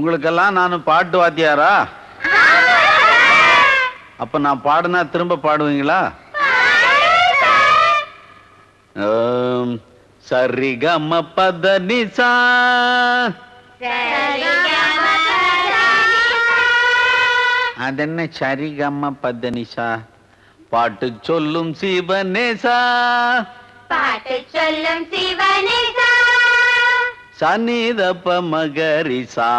உங்களுக்கெல்லாம் நான் பாட்டு வாத்தியாரா? அப்ப நான் பாடுனா திரும்ப பாடுவீங்களா? சரி சரிகம பத அது என்ன சரிகம பத நிசா பாட்டு சொல்லும் சிவனேசா. பாட்டு சொல்லும் சிவனேசா. சனிதப்ப மகரிசா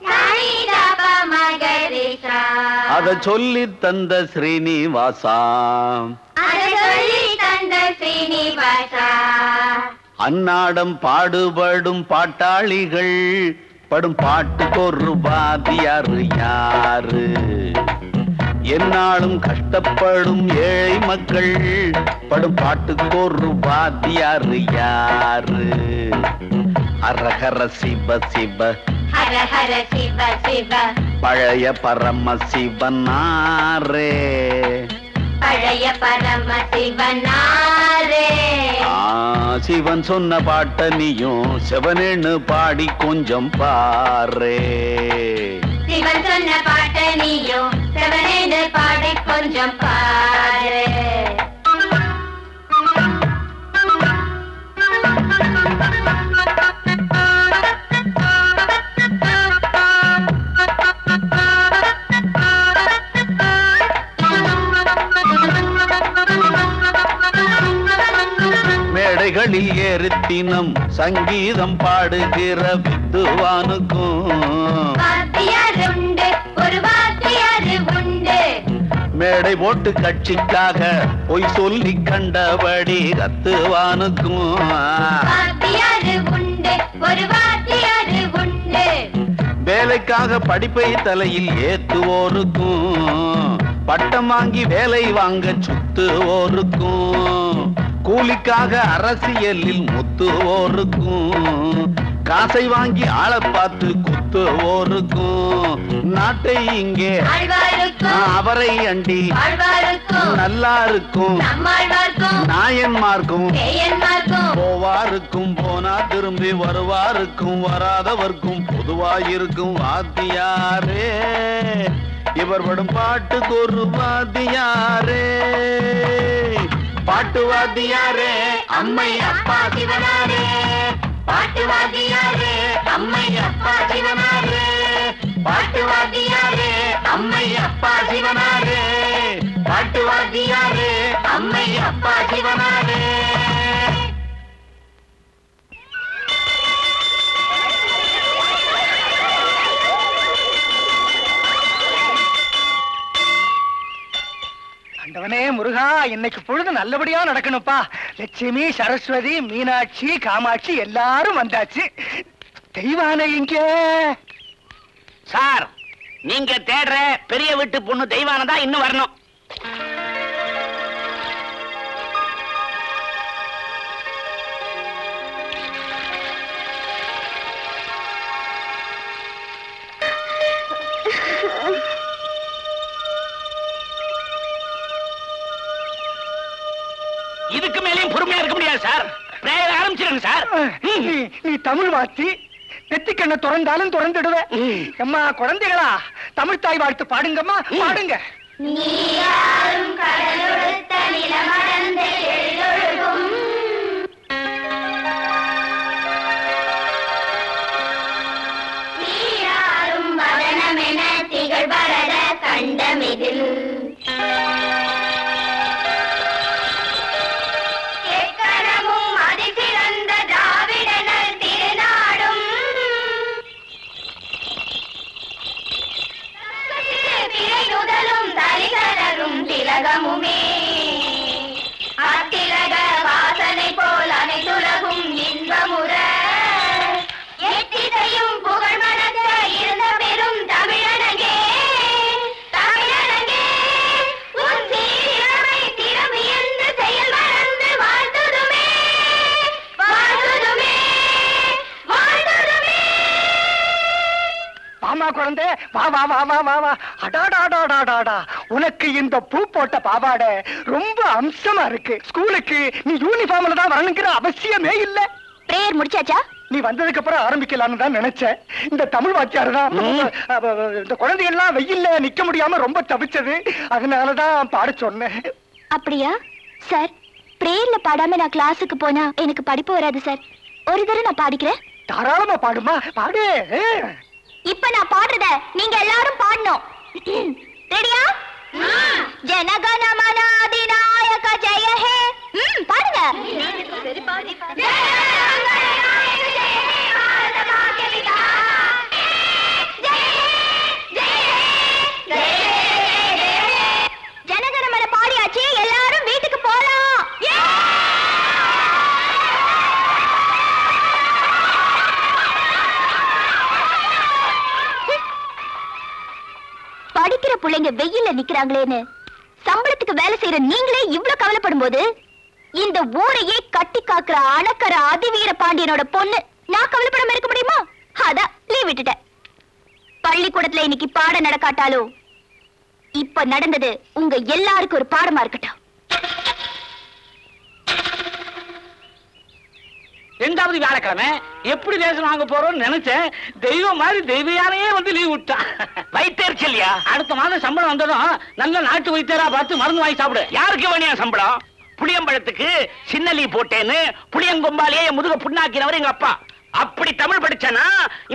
சாயிதாப மகரிஷா அத சொல்லி தந்த ஸ்ரீனிவாசா. அன்னாடம் பாடுபடும் பாட்டாளிகள் படும் பாட்டுக்கு ஒரு வாதியாரு யாரு? என்னாலும் கஷ்டப்படும் ஏழை மக்கள் படும் பாட்டுக்கு ஒரு வாதியாரு யாரு? அரஹர சிவ சிவ. ஹர ஹர சிவ சிவ. பழைய பரம சிவனாரே. பழைய பரம சிவனாரே. சிவன் சொன்ன பாட்ட நீயும் சிவனேன்னு பாடி கொஞ்சம் பாரே. சிவன் சொன்ன பாட்ட நீயும் செவனேந்து பாடி கொஞ்சம் பாரு. மேடைகளில் ஏறுத்தினம் சங்கீதம் பாடுகிற வித்துவானுக்கும். மேடை போட்டு கட்சிக்காக பொய் சொல்லி கண்டபடி கத்துவானுக்கும். வேலைக்காக படிப்பை தலையில் ஏத்துவோருக்கும். பட்டம் வாங்கி வேலை வாங்க சுத்துவோருக்கும். கூலிக்காக அரசியலில் முத்துவோருக்கும். காசை வாங்கி ஆளை பார்த்து குத்துவோருக்கும். நாட்டை இங்கே அவரை அண்டி நல்லா இருக்கும் நாயன்மார்க்கும். போவாருக்கும் போனா திரும்பி வருவாருக்கும். வராதவர்க்கும் பொதுவாயிருக்கும் வாத்தியாரே. இவர் படும் பாட்டுக்கு ஒரு வாத்தியாரே. பாட்டு வாத்தியாரே அம்மை அப்பா சிவனாரே. பாட்டு வாத்தியாரே அம்மை அப்பா சிவனாரே. பாட்டு வாத்தியாரே அம்மை அப்பா சிவனாரே. பாட்டு வாத்தியாரே அம்மை அப்பா சிவனாரே. சிவனே முருகா இன்னைக்கு பொழுது நல்லபடியா நடக்கணும்ப்பா. லட்சுமி சரஸ்வதி மீனாட்சி காமாட்சி எல்லாரும் வந்தாச்சு. தெய்வானை இங்கே. சார் நீங்க தேடுற பெரிய வீட்டு பொண்ணு தெய்வானதா இன்னும் வரணும். நீ தமிழ் வாத்தி நெத்திக்கண்ண திறந்தாலும் திறந்துடுவேன் அம்மா குழந்தைகளா தமிழ் தாய் வாழ்த்து பாடுங்கம்மா பாடுங்க. நீராறும் திலகமுமே குழந்தை. வா வா வா வா வா வா. அடாடாடாடாடாடா. உனக்கு இந்த பூ போட்ட பாவாடை ரொம்ப அம்சமா இருக்கு. ஸ்கூலுக்கு நீ யூனிஃபார்ம்ல தான் வரணுங்கிற அவசியமே இல்ல. பிரேயர் முடிச்சாச்சா? நீ வந்ததுக்கு அப்புறம் ஆரம்பிக்கலாம்னு தான் நினைச்சேன். இந்த தமிழ் வாத்தியார் தான் இந்த குழந்தைகள்லாம் வெயில்ல நிக்க முடியாம ரொம்ப தவிச்சது. அதனாலதான் பாட சொன்னேன். அப்படியா? சார் பிரேயர்ல பாடாம நான் கிளாஸுக்கு போனா எனக்கு படிப்பு வராது சார். ஒரு தடவை நான் பாடிக்கிறேன். தாராளமா பாடுமா. பாடு. இப்ப நான் பாடுறத நீங்க எல்லாரும் பாடணும். ரெடியா ஜனகண மன அதிநாயக ஜெய ஹே ம் பாடுங்க ஜனகண மன பாடியாச்சு எல்லாரும் வீட்டுக்கு போலாம் படிக்கிற பிள்ளைங்க வெயில்ல நிக்கிறாங்களேன்னு. சம்பளத்துக்கு வேலை செய்யற நீங்களே இவ்வளவு கவலைப்படும் போது இந்த ஊரையே கட்டி காக்குற அணக்கர அதிவீர பாண்டியனோட பொண்ணு நான் கவலைப்படாம இருக்க முடியுமா? அதான் லீவ் விட்டுட்டேன். பள்ளிக்கூடத்துல இன்னைக்கு பாடம் நடக்காட்டாலும் இப்ப நடந்தது உங்க எல்லாருக்கும் ஒரு பாடமா இருக்கட்டும். ரெண்டாவது வியாழக்கிழமை எப்படி ரேஷன் வாங்க போறோம்னு நினைச்சேன். தெய்வம் மாதிரி தெய்வ யானையே வந்து லீவ் விட்டான் வைத்தறிச்சல்யா அடுத்த மாதம் சம்பளம் வந்ததும் நல்ல நாட்டு வைத்தியரா பார்த்து மருந்து வாங்கி சாப்பிடு. யாருக்கு வேணியா சம்பளம்? புளியம்பழத்துக்கு சின்ன லீவ் போட்டேன்னு புளியங்கொம்பாலேயே என் முதுக புண்ணாக்கினவர் எங்க அப்பா. அப்படி தமிழ் படிச்சனா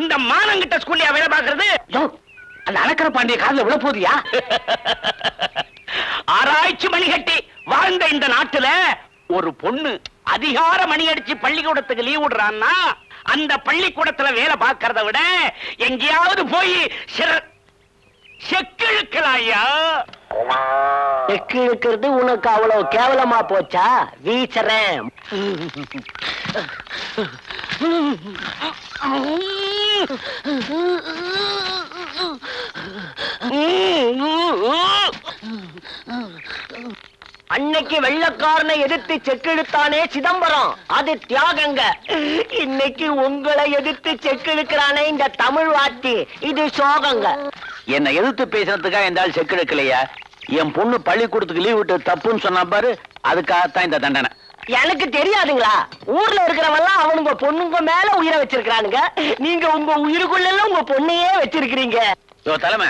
இந்த மானங்கிட்ட ஸ்கூல்ல வேலை பாக்குறது அந்த அணக்கர பாண்டிய காதுல விழ போதியா ஆராய்ச்சி மணி கட்டி வாழ்ந்த இந்த நாட்டுல ஒரு பொண்ணு. அதிகார மணி அடிச்சு பள்ளிக்கூடத்துக்கு லீவ் விடுறான்னா அந்த பள்ளிக்கூடத்துல வேலை பார்க்கறத விட எங்கேயாவது போய் எக்கு இழுக்கிறது உனக்கு அவ்வளவு கேவலமா போச்சா? வீசுறேன். அன்னைக்கு வெள்ளக்காரனை எதிர்த்து செக்கெடுத்தானே சிதம்பரம். அது தியாகங்க. இன்னைக்கு உங்களை எதிர்த்து செக்கெடுக்கிறானே இந்த தமிழ் வாத்தி. இது சோகங்க. என்னை எதிர்த்து பேசுறதுக்காக இந்த ஆள் செக் என் பொண்ணு பள்ளிக்கூடத்துக்கு லீவ் விட்டு தப்புன்னு சொன்னா பாரு அதுக்காகத்தான் இந்த தண்டனை. எனக்கு தெரியாதுங்களா? ஊர்ல இருக்கிறவெல்லாம் அவனுங்க பொண்ணுங்க மேல உயிரை வச்சிருக்கானுங்க நீங்க உங்க உயிருக்குள்ள உங்க பொண்ணையே வச்சிருக்கிறீங்க. தலைமை.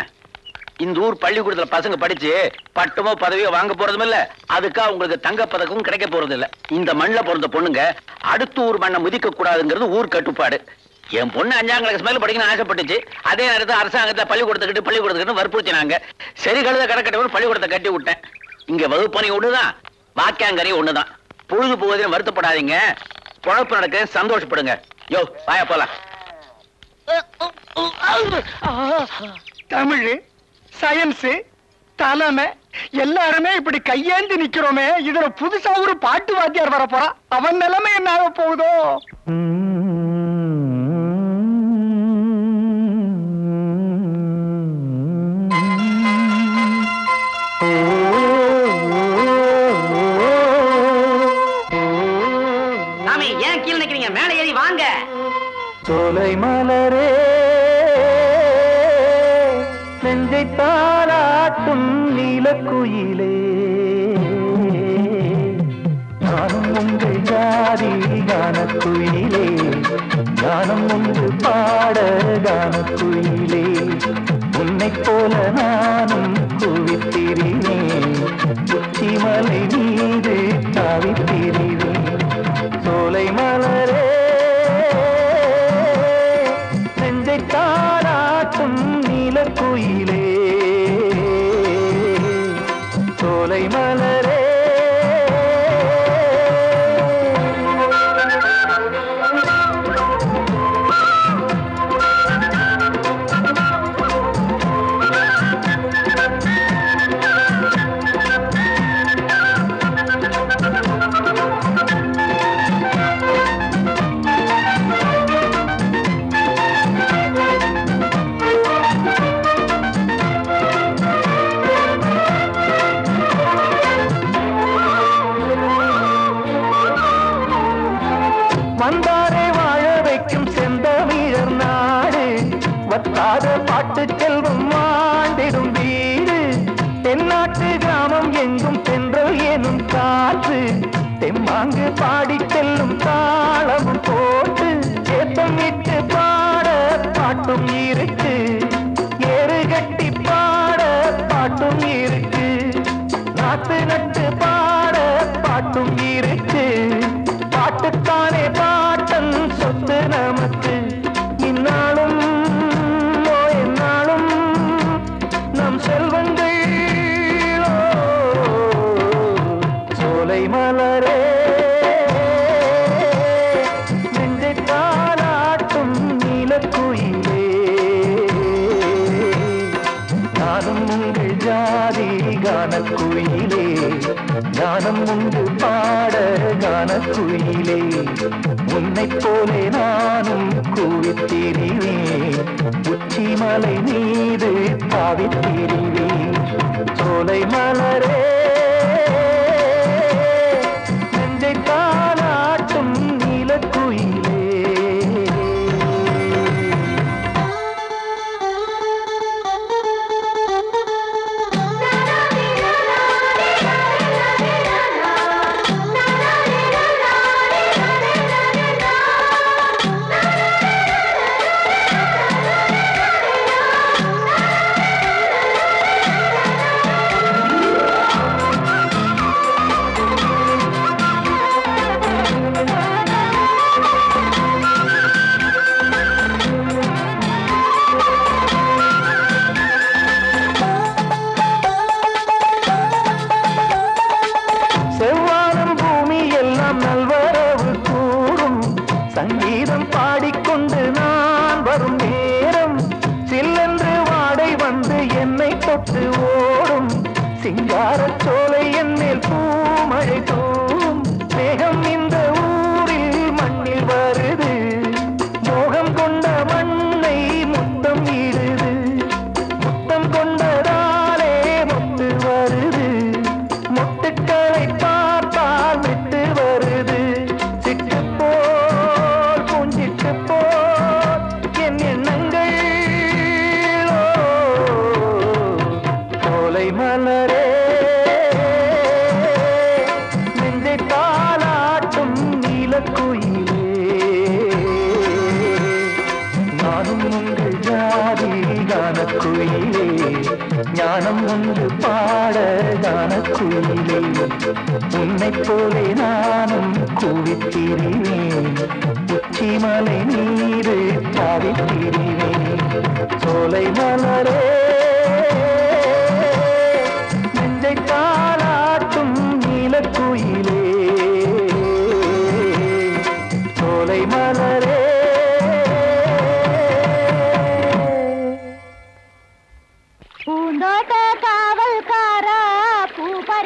இந்த ஊர் பள்ளிக்கூடத்துல பசங்க படிச்சு பட்டமோ பதவியோ வாங்க போறதும் இல்ல. அதுக்கா உங்களுக்கு தங்க பதக்கமும் கிடைக்க போறது இல்ல. இந்த மண்ணுல பிறந்த பொண்ணுங்க அடுத்த ஊர் மண்ணை மிதிக்க கூடாதுங்கிறது ஊர் கட்டுப்பாடு. என் பொண்ணு அஞ்சாம் கிளாஸ் மேல படிக்கணும்னு ஆசைப்பட்டுச்சு. அதே நேரத்தில் அரசாங்கத்தை பள்ளிக்கூடத்துக்கிட்டு பள்ளிக்கூடத்துக்கிட்டு வற்புறுத்தினாங்க. சரி கழுத கடக்கட்டவன் பள்ளிக்கூடத்தை கட்டி விட்டேன். இங்க வகுப்பணி ஒண்ணுதான் வாக்கியாங்கரி ஒண்ணுதான். பொழுது போவதையும் வருத்தப்படாதீங்க. குழப்பம் நடக்க சந்தோஷப்படுங்க. யோ வாயா போலாம். தமிழ் சயின்ஸ் தலைமை எல்லாருமே இப்படி கையேந்தி நிக்கிறோமே இதுல புதுசா ஒரு பாட்டு வாத்தியார் வர அவன் நிலைமை என்ன ஆக போகுதோ? சாமி ஏன் கீழே நிக்கிறீங்க? மேலே ஏறி வாங்க. சோலை மலரே குயிலே. நானும் உண்டு ஜாதி கானக்குயிலே கானம் உண்டு பாட கானக்குயிலே உன்னை போல நானும் குவித்திரினேன் உச்சிமலை மீது தாவித்திரினேன் சோலை மலரே மலரே. நெஞ்சை தாளாட்டும் நீலக்குயிலே. நானும் உங்கள் ஜாதி கானக்குயிலே. கானம் உண்டு பாட கானக்குயிலே. உன்னைப் போலே நானும் கூவித்திரிவேன். உச்சிமலை மீது தாவித்திரிவேன் சோலை மலரே.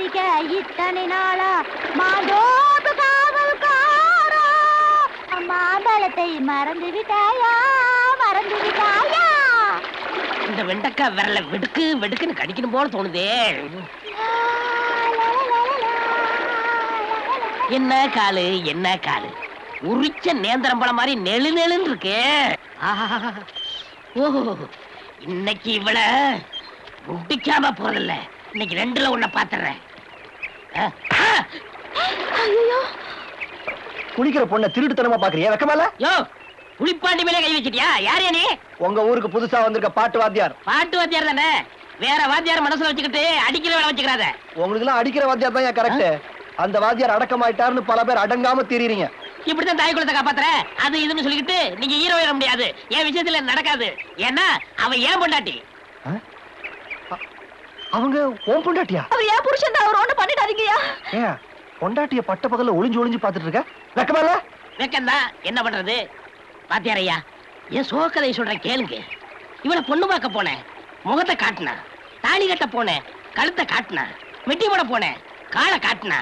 பூ இத்தனை நாளா மாதோப்பு காவல் காரா மாம்பழத்தை மறந்து விட்டாயா மறந்து விட்டாயா இந்த வெண்டக்காய் விரல வெடுக்கு வெடுக்குன்னு கடிக்கணும் போல தோணுதே. என்ன காலு என்ன காலு? உரிச்ச நேந்திரம் பழம் மாதிரி நெழு நெழுன்னு இருக்கு. ஆஹா. ஓஹோ இன்னைக்கு இவ்வளவு முட்டிக்காம போறதில்ல இன்னைக்கு ரெண்டுல உன்னை பாத்துறேன். குளிக்கிற பொண்ணை திருட்டுத்தனமா பாக்குறியா வெக்கமால? யோ புளிப்பாண்டி மேலே கை வச்சிட்டியா யார் நீ உங்க ஊருக்கு புதுசா வந்திருக்க பாட்டு வாத்தியார். பாட்டு வாத்தியார் தானே? வேற வாத்தியார் மனசுல வச்சுக்கிட்டு அடிக்கிற வேலை வச்சுக்கிறாத. உங்களுக்கு எல்லாம் அடிக்கிற வாத்தியார் தான் ஏன் கரெக்ட் அந்த வாத்தியார் அடக்கமாயிட்டாருன்னு பல பேர் அடங்காம தெரியுறீங்க இப்படித்தான் தாய் குலத்தை காப்பாத்துற? அது இதுன்னு சொல்லிக்கிட்டு நீங்க ஹீரோ முடியாது. என் விஷயத்துல நடக்காது. ஏன்னா அவ ஏன் பொண்டாட்டி? அவங்க ஓம் பொண்டாட்டியா? அவர் ஏன் புருஷன் தான். அவர் ஒண்ணு பண்ணிடாதீங்கயா ஏன்? பொண்டாட்டிய பட்ட பகல்ல ஒளிஞ்சு ஒளிஞ்சு பாத்துட்டு இருக்க? வெக்கமால வெக்கம்தான் என்ன பண்றது? பாத்தியார் ஐயா என் சோகதை சொல்றேன் கேளுங்க. இவனை பொண்ணு பார்க்க போனேன். முகத்தை காட்டினா தாலி கட்ட போனேன். கழுத்தை காட்டினா மெட்டி போட போனேன். காலை காட்டினா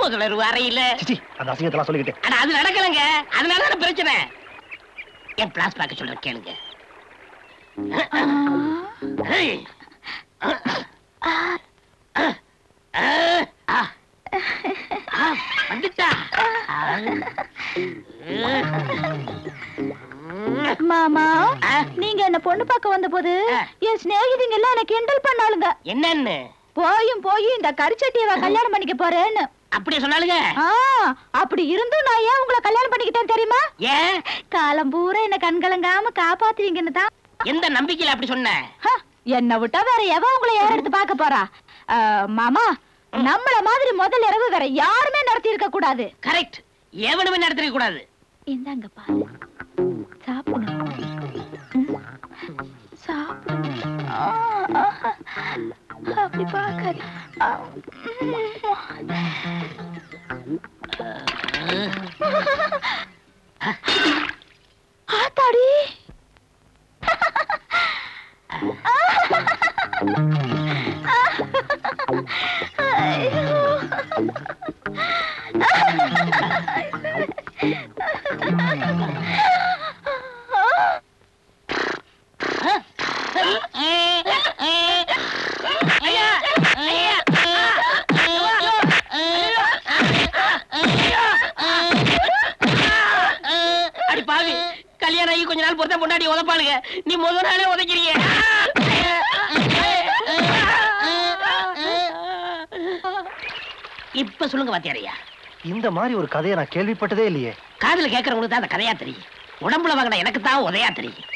முதலர் அறையில அந்த அசிங்கத்தெல்லாம் சொல்லிக்கிட்டு. ஆனா அது நடக்கலங்க. அதனால தானே பிரச்சனை. என் பிளாஸ் பார்க்க சொல்றேன் கேளுங்க. மாமா? நீங்க என்ன பொண்ணு பார்க்க வந்த போது. என் சிநேகிதிங்க எல்லாம் என்ன கிண்டல் பண்ணாளுங்க. என்னன்னு? போயும் போய் இந்த கரிச்சட்டியவ கல்யாணம் பண்ணிக்க போறேன்னு. அப்படியே சொன்னாலுங்க ஆ, அப்படி இருந்தும் நான் ஏன் உங்களை கல்யாணம் பண்ணிக்கிட்டேன் தெரியுமா? ஏன்? காலம் பூரா என்ன கண்கலங்காம காப்பாத்துவீங்கன்னு தான். எந்த நம்பிக்கையில அப்படி சொன்ன? என்னை விட்டா வேற எவன் உங்களை ஏற எடுத்து பார்க்க போறா? மாமா நம்மள மாதிரி முதல் இரவு வேற யாருமே நடத்தி இருக்க கூடாது. கரெக்ட். எவனுமே நடத்திருக்க கூடாது. இந்தாங்க பாரு. சாப்பிடுங்க. ம். சாப்பிடுங்க. ஆ, ஆ. அப்படி பார்க்காது. ஆ. ஆத்தாடி. Hey! பொண்டாடி உதப்பாளுங்க நீ முத நாளே உதைக்கிறீங்க. இப்ப சொல்லுங்க வாத்தியாரையா. இந்த மாதிரி ஒரு கதையை நான் கேள்விப்பட்டதே இல்லையே. காதுல கேட்கறவங்களுக்கு தான் அந்த கதையா தெரியும். உடம்புல வாங்கின எனக்கு தான் உதையா தெரியும்.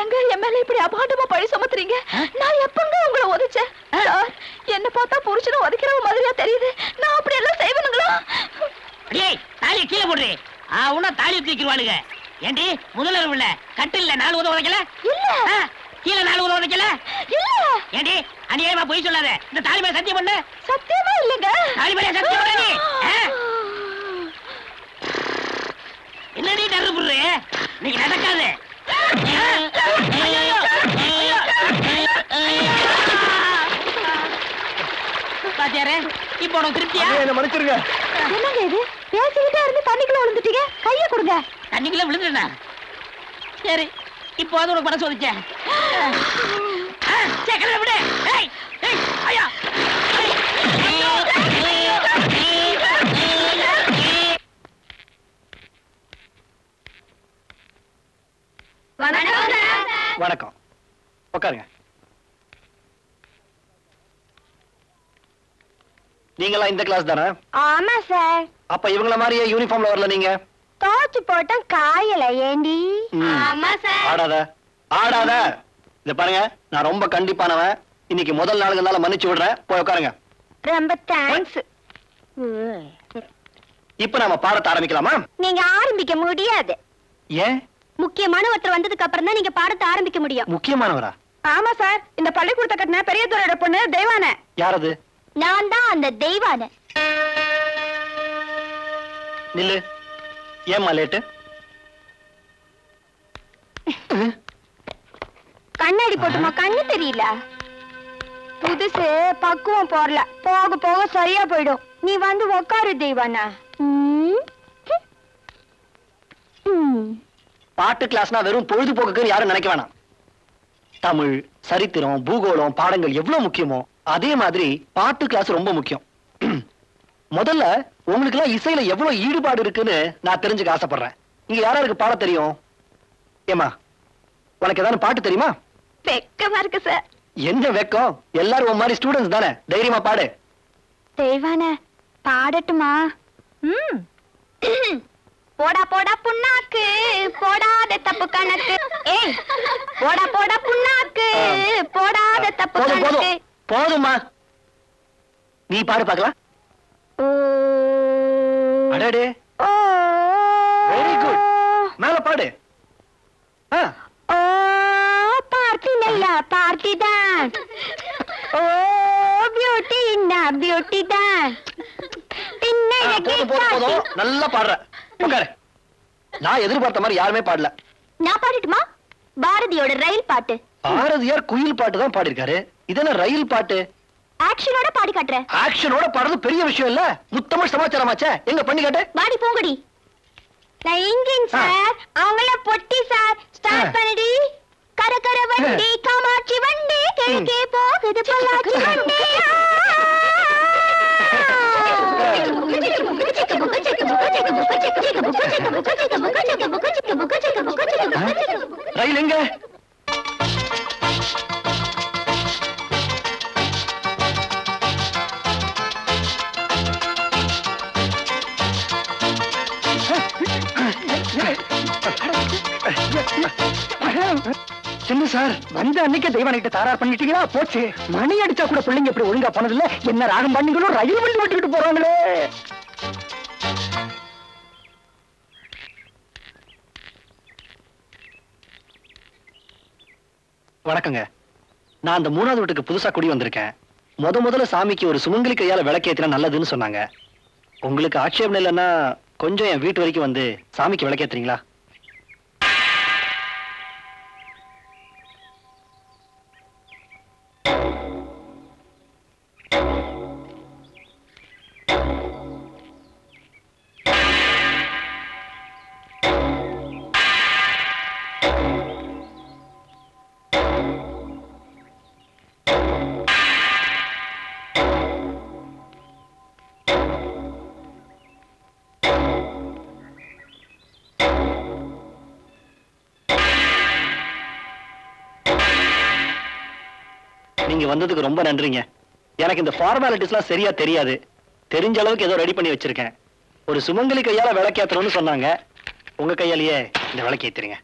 எங்க என் மேல இப்படி அபாண்டமா பழி சுமத்துறீங்க? நான் எப்பங்க உங்களை உதைச்சேன்? என்ன பார்த்தா புருஷனை உதைக்கிறவ மாதிரியா தெரியுது. நான் அப்படி எல்லாம் செய்வனுங்களா? டேய் தாலியை கீழே போடுறே. ஆ உன்னா தாலி ஏண்டி இல்ல. கட்டு இல்ல நாலு உதவ உதைக்கல இல்ல. கீழே நாலு உதவ உதைக்கல இல்ல. ஏண்டி அநியாயமா பொய் சொல்லாத. இந்த தாலி மேல சத்தியம் பண்ணு. சத்தியமா இல்லைங்க. தாலி மேல சத்தியம் பண்ணு நீ. என்னடி டர்ரு புடுறே? நீங்க நடக்காது. ஐயோ. பாத்தியாரே? இப்போ உனக்கு திருப்தியா? என்ன மன்னிச்சிருங்க. என்னங்க இது? பேசிக்கிட்டே இருந்து தண்ணிக்குள்ள விழுந்துட்டீங்க. கைய கொடுங்க. தண்ணிக்குள்ள விழுந்துட்டா சரி இப்போ அது உனக்கு சரி கிளம்ப விடு. ஏய் ஐயோ, வணக்கம் உட்காருங்க நீங்களாம் இந்த கிளாஸ் தானே? ஆமா சார் அப்ப இவங்கள மாதிரியே யூனிஃபார்ம்ல வரல நீங்க? தோச்சு போட்டோம் காயல ஏண்டி? ம். ஆடாத ஆடாத. இத பாருங்க நான் ரொம்ப கண்டிப்பானவன். இன்னைக்கு முதல் நாளுங்கனால மன்னிச்சு விடுறேன். போய் உட்காருங்க. ரொம்ப தேங்க்ஸ் இப்ப நாம பாடத்தை ஆரம்பிக்கலாமா? நீங்க ஆரம்பிக்க முடியாது. ஏன்? முக்கியமான ஒருத்தர் வந்ததுக்கு அப்புறம் தான் நீங்க பாடத்தை ஆரம்பிக்க முடியும். முக்கியமானவரா? ஆமா சார் இந்த பள்ளிக்கூடத்தை கட்டின பெரிய துறையோட பொண்ணு தெய்வான. யாரது? நான் தான் அந்த தெய்வான. நில்லு. ஏம்மா லேட்டு? கண்ணாடி போட்டுமா கண்ணு தெரியல. புதுசு பக்குவம் போறல போக போக சரியா போயிடும். நீ வந்து உக்காரு தெய்வானா. பாட்டு கிளாஸ்னா வெறும் பொழுதுபோக்குன்னு யாரும் நினைக்க வேணாம். தமிழ் சரித்திரம் பூகோளம் பாடங்கள் எவ்வளவு முக்கியமோ அதே மாதிரி பாட்டு கிளாஸ் ரொம்ப முக்கியம். முதல்ல உங்களுக்கு எல்லாம் இசையில எவ்வளவு ஈடுபாடு இருக்குன்னு நான் தெரிஞ்சுக்க ஆசைப்படுறேன். இங்க யாராருக்கு பாட தெரியும்? ஏமா உனக்கு ஏதாவது பாட்டு தெரியுமா? வெக்கமா இருக்கு சார் என்ன வெக்கம்? எல்லாரும் உன் மாதிரி ஸ்டூடெண்ட்ஸ் தானே. தைரியமா பாடு. தெய்வான பாடட்டுமா? ம். போடா போடா புண்ணாக்கு. போடாத தப்பு கணக்கு. ஏய் போடா போடா புண்ணாக்கு. போடாத தப்பு கணக்கு. போதும் போதும்மா. நீ பாடு பார்க்கலாம். அடடே. வெரி குட் மேல பாடு. ஓ பார்ட்டி நல்ல பார்ட்டி தான். ஓ பியூட்டி என்ன பியூட்டி தான். நல்லா பாடுற. உட்காரு. நான் எதிர்பார்த்த மாதிரி யாருமே பாடல. நான் பாடட்டுமா? பாரதியோட ரயில் பாட்டு. பாரதியார் குயில் பாட்டு தான் பாடிருக்காரு இது என்ன ரயில் பாட்டு ஆக்ஷனோட பாடி காட்டுறேன் ஆக்ஷனோட பாடுறது பெரிய விஷயம் இல்ல முத்தமிழ் சமாச்சாரமாச்சே எங்க பண்ணி காட்டு பாடி பூங்கடி நான் ஆ. சார் அவங்கள பொட்டி சார். ஸ்டார்ட் பண்ணுடி கர கர வண்டி காமாட்சி வண்டி கிழக்கே போகுது பொள்ளாச்சி வண்டி ரயில் எங்க என்ன சார்? வந்த அன்னைக்கு தெய்வானிட்ட தாரார் பண்ணிட்டீங்களா? போச்சு. மணி அடிச்சா கூட பிள்ளைங்க இப்படி ஒழுங்கா போனதில்ல. என்ன ராகம் பண்ணீங்களோ ரயில் வண்டி விட்டுக்கிட்டு போறாங்களே. வணக்கங்க. நான் அந்த மூணாவது வீட்டுக்கு புதுசா குடி வந்திருக்கேன். முத முதல்ல சாமிக்கு ஒரு சுமங்கலி கையால விளக்கேத்தினா நல்லதுன்னு சொன்னாங்க. உங்களுக்கு ஆட்சேபம் இல்லைன்னா கொஞ்சம் என் வீட்டு வரைக்கும் வந்து சாமிக்கு விளக்கேத்துறீங்களா? வந்ததுக்கு ரொம்ப நன்றிங்க. எனக்கு இந்த ஃபார்மாலிட்டிஸ்லாம் சரியா தெரியாது. தெரிஞ்ச அளவுக்கு ஏதோ ரெடி பண்ணி வச்சிருக்கேன். ஒரு சுமங்கலி கையால விளக்கேத்தணும்னு சொன்னாங்க. உங்க கையாலேயே இந்த விளக்கேத்துறீங்க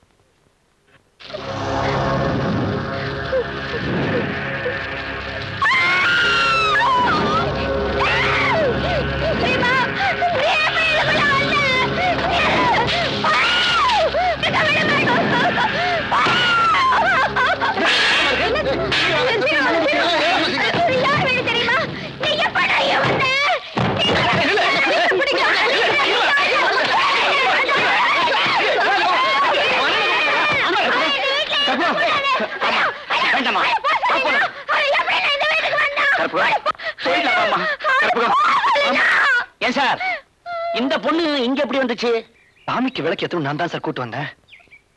விளக்கேத்தணும் நான் தான் சார் கூட்டு வந்தேன்.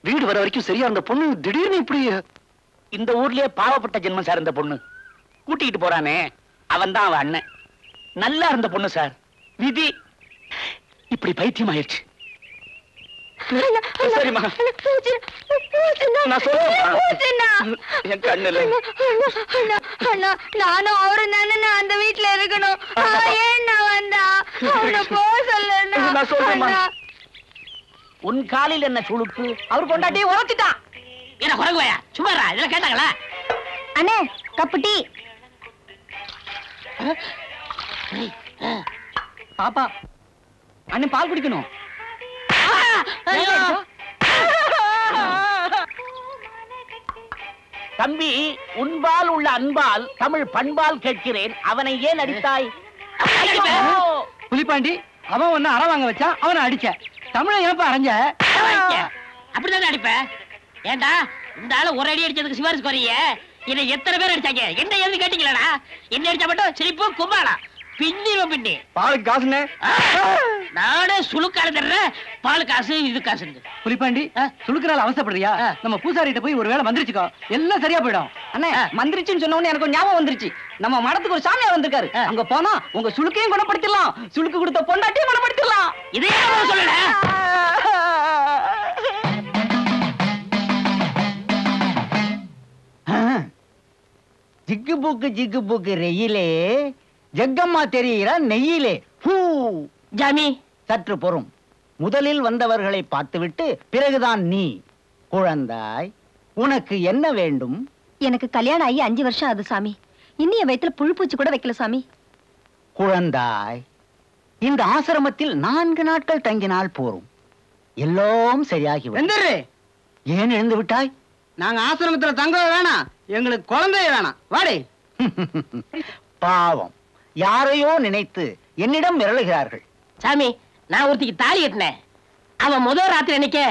வீடு வர வரைக்கும் சரியா இருந்த பொண்ணு திடீர்னு இப்படி இந்த ஊர்லயே பாவப்பட்ட ஜென்மம் சார் இந்த பொண்ணு. கூட்டிக்கிட்டு போறானே. அவன் தான் அவன் அண்ணன். நல்லா இருந்த பொண்ணு சார். விதி. இப்படி பைத்தியம் ஆயிடுச்சு. சரிம்மா. நான் சொல்றேன். என் கண்ணுல. அண்ணா, நானும் அவரும் தானே அந்த வீட்டுல இருக்கணும். அவன் ஏன்னா வந்தா? அவனை போக சொல்லுண்ணா. நான் சொல்றேம்மா. உன் காலில் என்ன சுளுக்கு? அவர் கொண்டாட்டியே உரைச்சிட்டான் என்ன குரங்குவாயா? சும்மாரா இதெல்லாம் கேட்டாங்களா? அண்ணே கப்பு டீ. பாப்பா அண்ணன் பால் குடிக்கணும். தம்பி உன்பால் உள்ள அன்பால் தமிழ் பண்பால் கேட்கிறேன். அவனை ஏன் அடித்தாய்! புலிப்பாண்டி அவன் ஒன்னு அற வாங்க வச்சான் அவனை அடிச்ச. தமிழை ஏப்ப அரைஞ்ச. அப்படிதானே அடிப்ப? ஏண்டா இந்த ஆளு ஒரு அடி அடிச்சதுக்கு சிபாரிசு குறைய? இதை எத்தனை பேர் அடிச்சாங்க? என்ன எது கேட்டீங்களா என்ன அடிச்சா மட்டும் சிரிப்பு கும்பாளா பின்னிரும் பின்னி. பாலுக்கு காசுன்னு ஆ, நானே சுழுக்கால தர்றேன். பால் காசு இது காசு புலிப்பாண்டி. சுழுக்கிறால அவசரப்படுறியா. நம்ம பூசாரிட்ட போய் ஒரு வேளை மந்திரிச்சுக்கோ எல்லாம் சரியா போயிடும். அண்ணே. மந்திரிச்சுன்னு சொன்ன உடனே எனக்கு ஞாபகம் வந்துருச்சு. நம்ம மடத்துக்கு ஒரு சாமியார் வந்திருக்காரு. அங்க போனா உங்க சுழுக்கையும் குணப்படுத்திடலாம். சுழுக்கு கொடுத்த பொண்டாட்டியும் குணப்படுத்திடலாம். இதே சொல்லல? ஜிக்கு புக்கு ஜிக்கு புக்கு ரெயிலே ஜக்கம்மா தெரிகிற நெய்யிலே. ஹூ. ஜாமி. சற்று பொறும். முதலில் வந்தவர்களை பார்த்துவிட்டு பிறகுதான் நீ. குழந்தாய் உனக்கு என்ன வேண்டும்? எனக்கு கல்யாணம் ஆகி அஞ்சு வருஷம் ஆகுது சாமி. இன்னும் என் வயித்துல புழு பூச்சி கூட வைக்கல சாமி. குழந்தாய் இந்த ஆசிரமத்தில் நான்கு நாட்கள் தங்கினால் போரும். எல்லாம் சரியாகி எந்திரு. ஏன் எழுந்து விட்டாய்? நாங்க ஆசிரமத்துல தங்க வேணாம். எங்களுக்கு குழந்தைய வேணாம். வாடி. பாவம். யாரையோ நினைத்து என்னிடம் மிரளுகிறார்கள். சாமி நான் ஒருத்திக்கு தாலி கட்டினேன். அவன் முதல் ராத்திரி அன்னைக்கு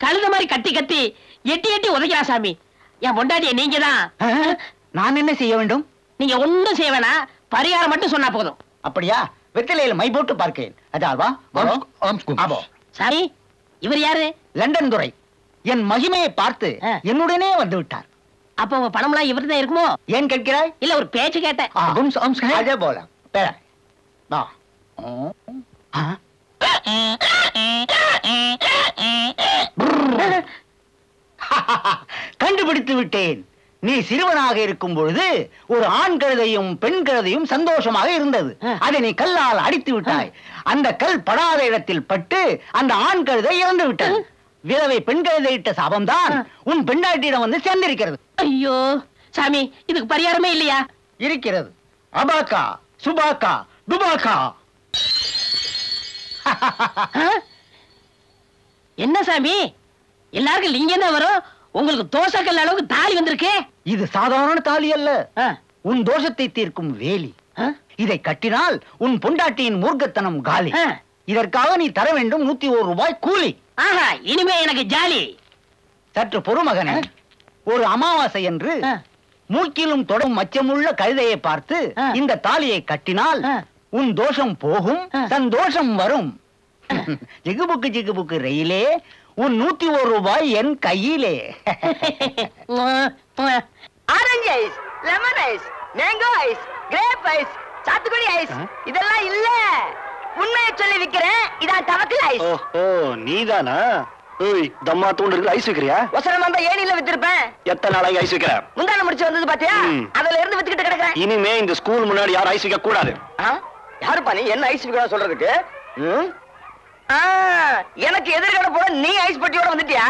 கழுத மாதிரி கத்தி கத்தி எட்டி எட்டி உதைக்கிறான் சாமி. என் பொண்டாட்டிய நீங்க தான்? நான் என்ன செய்ய வேண்டும்? நீங்க ஒண்ணும் செய்ய வேணாம். பரிகாரம் மட்டும் சொன்னா போதும். அப்படியா? வெற்றிலையில் மை போட்டு பார்க்கிறேன் அதாவா சாமி இவர் யாரு? லண்டன் துறை. என் மகிமையை பார்த்து ஆ. என்னுடனே வந்து விட்டார் அப்ப உங்க பணம்லாம் இவர்தான் தான் இருக்குமோ? ஏன் கேட்கிறாய்? இல்ல ஒரு பேச்சு கேட்டேன். அதே போல. பேர. வா. கண்டுபிடித்து விட்டேன். நீ சிறுவனாக இருக்கும் பொழுது ஒரு ஆண் கழுதையும் பெண் கழுதையும் சந்தோஷமாக இருந்தது. அதை நீ கல்லால் அடித்து விட்டாய். அந்த கல் படாத இடத்தில் பட்டு அந்த ஆண் கழுதை இறந்து விட்டது. விதவை பெண் கழுதையிட்ட சாபம்தான் உன் பெண்டாட்டியிடம் வந்து சேர்ந்திருக்கிறது. ஐயோ சாமி இதுக்கு பரிகாரமே இல்லையா? இருக்கிறது. அபாக்கா சுபாக்கா துபாக்கா? என்ன சாமி? எல்லாருக்கும் லிங்கம் தான் வரும். உங்களுக்கு தோசைக்கல் அளவுக்கு தாலி வந்திருக்கு. இது சாதாரண தாலி அல்ல. உன் தோஷத்தை தீர்க்கும் வேலி. இதை கட்டினால் உன் பொண்டாட்டியின் மூர்க்கத்தனம் காலி. இதற்காக நீ தர வேண்டும் நூத்தி ஒரு ரூபாய் கூலி. ஆஹா இனிமே எனக்கு ஜாலி. சற்று பொறுமகனே. ஒரு அமாவாசை என்று மூக்கிலும் தொடும் மச்சமுள்ள கழுதையை பார்த்து. இந்த தாலியை கட்டினால். உன் தோஷம் போகும். சந்தோஷம் வரும். ஜிகுபுக்கு ஜிகுபுக்கு ரயிலே உன் நூத்தி ஒரு ரூபாய் என் கையிலே. Orange ice lemon ice mango ice grape ice சாத்துக்குடி ஐஸ் இதெல்லாம் இல்ல. உண்மையை சொல்லி விக்கிறேன் இதான் தவக்கல் ஐஸ். ஓ நீதானா? ஏய் தம்மா தூண்டு இருக்கு ஐஸ் வைக்கிறியா ஒசரமா இருந்தா ஏனில வித்திருப்பேன்? எத்தனை நாளைக்கு ஐஸ் வைக்கிற? முந்தான முடிச்சு வந்தது பாத்தியா. அதுல இருந்து வித்துக்கிட்டு கிடக்குறேன். இனிமே இந்த ஸ்கூல் முன்னாடி யாரும் ஐஸ் வைக்க கூடாது? யாருப்பா நீ? என்ன ஐஸ் விக்கிறா சொல்றதுக்கு? எனக்கு எதிர்கட போல நீ ஐஸ் பட்டியோட வந்துட்டியா?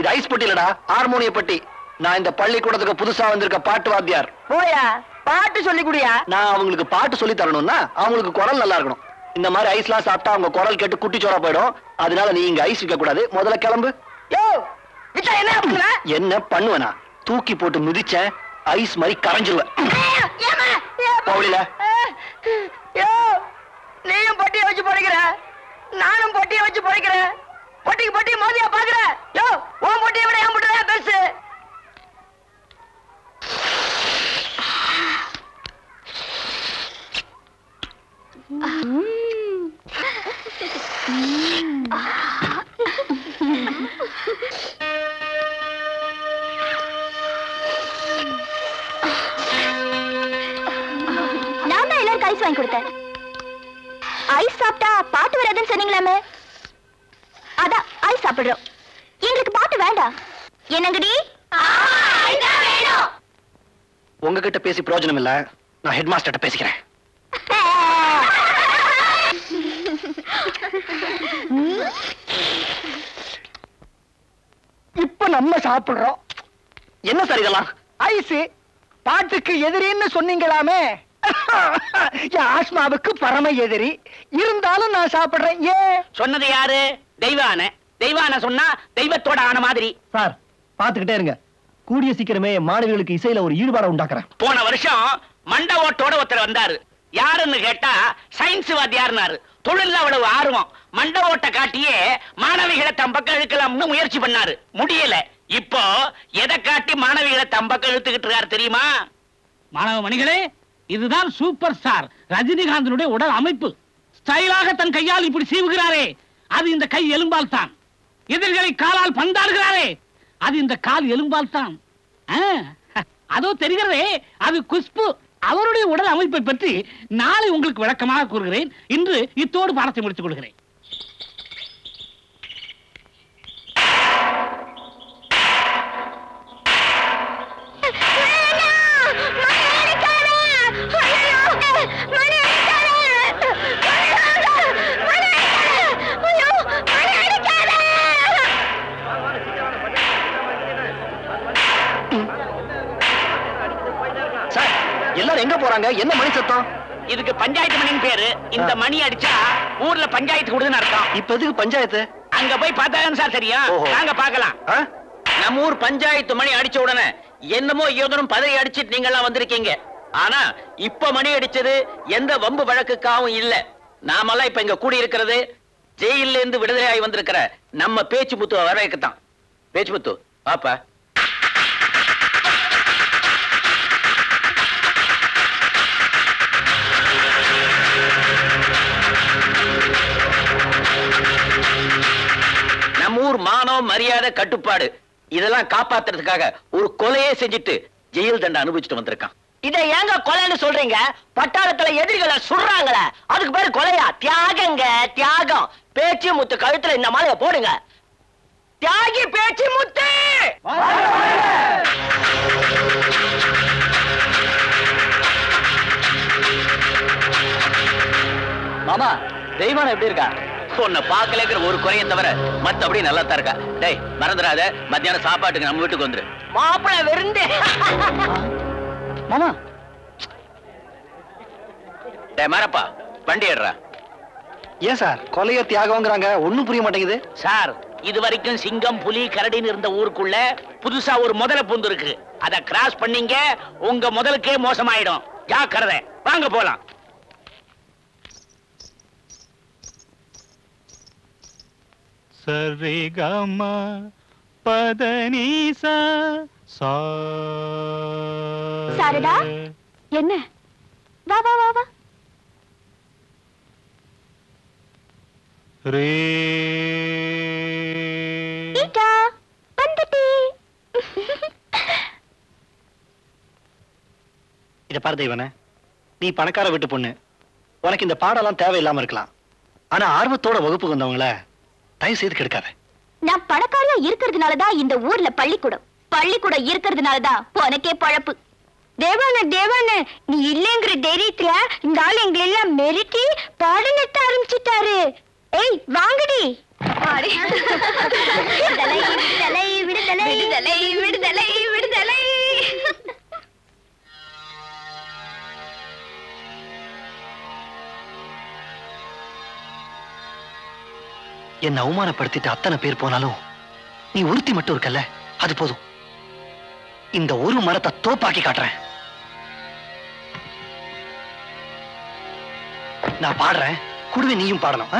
இது ஐஸ் பட்டி இல்லடா ஹார்மோனிய பட்டி. நான் இந்த பள்ளிக்கூடத்துக்கு புதுசா வந்திருக்க பாட்டு வாத்தியார். போயா பாட்டு சொல்லி குடியா? நான் அவங்களுக்கு பாட்டு சொல்லி தரணும்னா அவங்களுக்கு குரல் நல்லா இருக்கணும். இந்த மாதிரி ஐஸ்லாம் சாப்பிட்டா அவங்க குரல் கேட்டு குட்டிச்சோரா போயிடும். அதனால நீ இங்க ஐஸ் வைக்க கூடாது முதல்ல கிளம்பு. என்ன பண்ணுவ? என்ன பண்ணுவேனா? தூக்கி போட்டு மிதிச்ச ஐஸ் மாதிரி கரைஞ்சிருவேன். நீயும் பொட்டியை வச்சு பொழைக்கிற நானும் பொட்டியை வச்சு பொழைக்கிறேன் பொட்டிக்கு பொட்டி மோதியா பாக்குற யோ உன் பொட்டி பிரயோஜனம் இல்ல. நான் ஹெட் மாஸ்டர்ட்ட பேசிக்கிறேன். இப்ப நம்ம சாப்பிடுறோம். என்ன சார் இதெல்லாம்? ஐஸ் பாட்டுக்கு எதிரின்னு சொன்னீங்களாமே. ஆஸ்மாவுக்கு பரம எதிரி. இருந்தாலும் நான் சாப்பிடுறேன். ஏன் சொன்னது யாரு? தெய்வான. தெய்வான சொன்னா தெய்வத்தோட ஆன மாதிரி. சார் பாத்துக்கிட்டே இருங்க. கூடிய சீக்கிரமே மாணவிகளுக்கு இசையில ஒரு ஈடுபாடு உண்டாக்குறேன். போன வருஷம் மண்ட ஓட்டோட ஒருத்தர் வந்தாரு. யாருன்னு கேட்டா சயின்ஸ் வாத்தியார்னாரு. தொழில் அவ்வளவு ஆர்வம். மண்ட ஓட்ட காட்டியே மாணவிகளை தம் பக்கம் இழுக்கலாம்னு முயற்சி பண்ணாரு. முடியல. இப்போ எதை காட்டி மாணவிகளை தம் பக்கம் இழுத்துக்கிட்டு இருக்காரு தெரியுமா? மாணவ மணிகளே இதுதான் சூப்பர் ஸ்டார் ரஜினிகாந்தனுடைய உடல் அமைப்பு. ஸ்டைலாக தன் கையால் இப்படி சீவுகிறாரே. அது இந்த கை எலும்பால் தான் எதிர்களை காலால் பந்தாடுகிறாரே. அது இந்த கால் எலும்பால் தான் அதோ தெரிகிறதே அது குஷ்பு அவருடைய உடல் அமைப்பை பற்றி நாளை உங்களுக்கு விளக்கமாக கூறுகிறேன். இன்று இத்தோடு பாடத்தை முடித்துக் கொள்கிறேன். போறாங்க என்ன மணி சத்தம்? இதுக்கு பஞ்சாயத்து மணின்னு பேரு. இந்த மணி அடிச்சா ஊர்ல பஞ்சாயத்து கொடுதுன்னு அர்த்தம். இப்ப எதுக்கு பஞ்சாயத்து? அங்க போய் பார்த்தா சார் சரியா. நாங்க பார்க்கலாம். ஆ? நம்ம ஊர் பஞ்சாயத்து மணி அடிச்ச உடனே என்னமோ ஏதனும் பதவி அடிச்சிட்டு நீங்க எல்லாம் வந்திருக்கீங்க. ஆனா இப்ப மணி அடிச்சது எந்த வம்பு வழக்குக்காகவும் இல்ல. நாமெல்லாம் இப்ப இங்க கூடி இருக்கிறது ஜெயில இருந்து விடுதலையாகி வந்திருக்கிற நம்ம பேச்சு முத்துவ வரவேற்கத்தான். பேச்சு முத்து பாப்பா ஊர் மானம் மரியாதை கட்டுப்பாடு இதெல்லாம் காப்பாத்துறதுக்காக ஒரு கொலையே செஞ்சுட்டு ஜெயில் தண்டை அனுபவிச்சுட்டு வந்திருக்கான். இத ஏங்க கொலைன்னு சொல்றீங்க? பட்டாளத்துல எதிரிகளை சுடுறாங்களே அதுக்கு பேரு கொலையா? தியாகங்க தியாகம். பேச்சு முத்து கழுத்துல இந்த மாலைய போடுங்க. தியாகி பேச்சு முத்து! மாமா தெய்வானம் எப்படி இருக்கா? உன்னை பார்க்கலங்கிற ஒரு குறையை தவிர மத்தபடி நல்லா தான் இருக்கா. டேய் மறந்துடாத. மத்தியானம் சாப்பாட்டுக்கு நம்ம வீட்டுக்கு வந்துரு. மாப்பிள விருந்து. மாமா. டேய் மாரப்பா வண்டி ஏடுறா ஏன் சார்? கொலைய தியாகங்கிறாங்க. ஒண்ணும் புரிய மாட்டேங்குது. சார் இது வரைக்கும் சிங்கம் புலி கரடின்னு இருந்த ஊருக்குள்ள புதுசா ஒரு முதல பூந்து இருக்கு. அத கிராஸ் பண்ணீங்க உங்க முதலுக்கே மோசமாயிடும். ஜாக்கிரதை. வாங்க போலாம். சரிகம பதனீச சா. சாரதா? என்ன? வா வா வா வா. ரே. ஈட்டா வந்துட்டே. இத பாரு தெய்வனே. நீ பணக்கார வீட்டு பொண்ணு. உனக்கு இந்த பாடம்லாம் தேவையில்லாம இருக்கலாம். ஆனா ஆர்வத்தோட வகுப்புக்கு வந்தவங்கள தயவு செய்து கெடுக்காத. நான் பணக்காரியா இருக்கிறதுனாலதான் இந்த ஊர்ல பள்ளிக்கூடம். பள்ளிக்கூடம் இருக்கிறதுனாலதான் உனக்கே பழப்பு. தேவான தேவான நீ இல்லைங்கிற தைரியத்துல இந்த ஆள் எங்களை எல்லாம் மிரட்டி பாடம் நடத்த ஆரம்பிச்சிட்டாரு. ஏய் வாங்கடி. விடுதலை விடுதலை. விடுதலை விடுதலை விடுதலை. என்ன அவமானப்படுத்திட்டு அத்தனை பேர் போனாலும் நீ ஒருத்தி மட்டும் இருக்கல்ல? அது போதும். இந்த ஒரு மரத்தை தோப்பாக்கி காட்டுறேன். நான் பாடுறேன். கூடவே நீயும் பாடணும்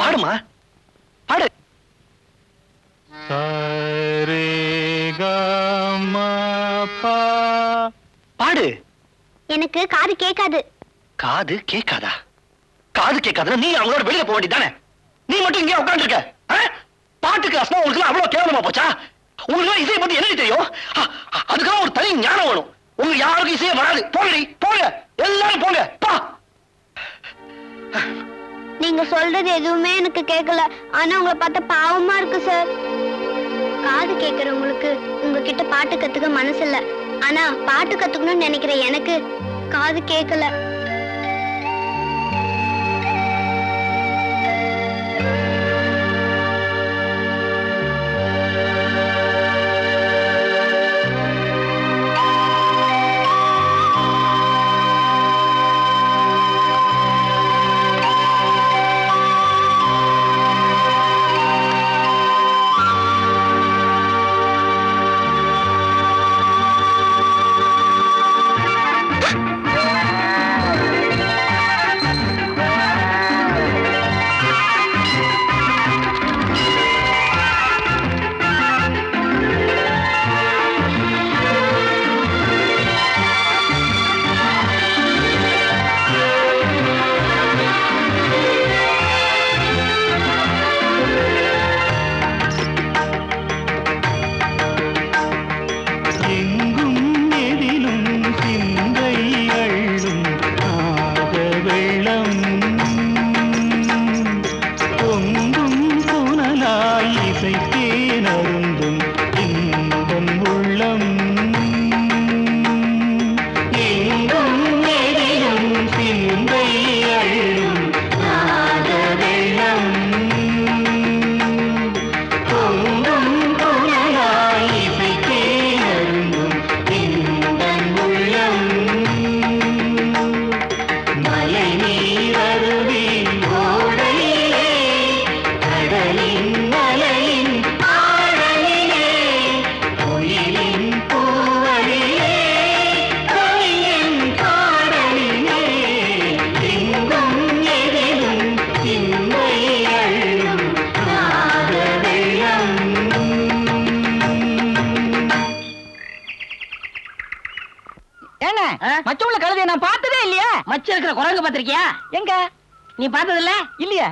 பாடுமா? பாடு. சரே கம பா பாடு எனக்கு காது கேட்காது. காது கேட்காதா? காது கேட்காதுன்னா நீ அவங்களோட வெளியில போக வேண்டியதானே நீ மட்டும் இங்கே உட்காந்துருக்க பாட்டு கிளாஸ்னா உங்களுக்கு அவ்வளவு கேவலமா போச்சா? உங்களுக்கு இசையை பத்தி என்ன தெரியும்? அ- அ- அதுக்கெல்லாம் ஒரு தனி ஞானம் வேணும். உங்க யாருக்கும் இசையே வராது. போங்கடி போங்க. எல்லாரும் போங்க. பா. நீங்க சொல்றது எதுவுமே எனக்கு கேட்கல. ஆனா உங்களை பார்த்தா பாவமா இருக்கு சார் காது கேட்கறவங்களுக்கு உங்ககிட்ட பாட்டு கத்துக்க மனசு இல்ல ஆனா பாட்டு கத்துக்கணும்னு நினைக்கிற எனக்கு காது கேட்கல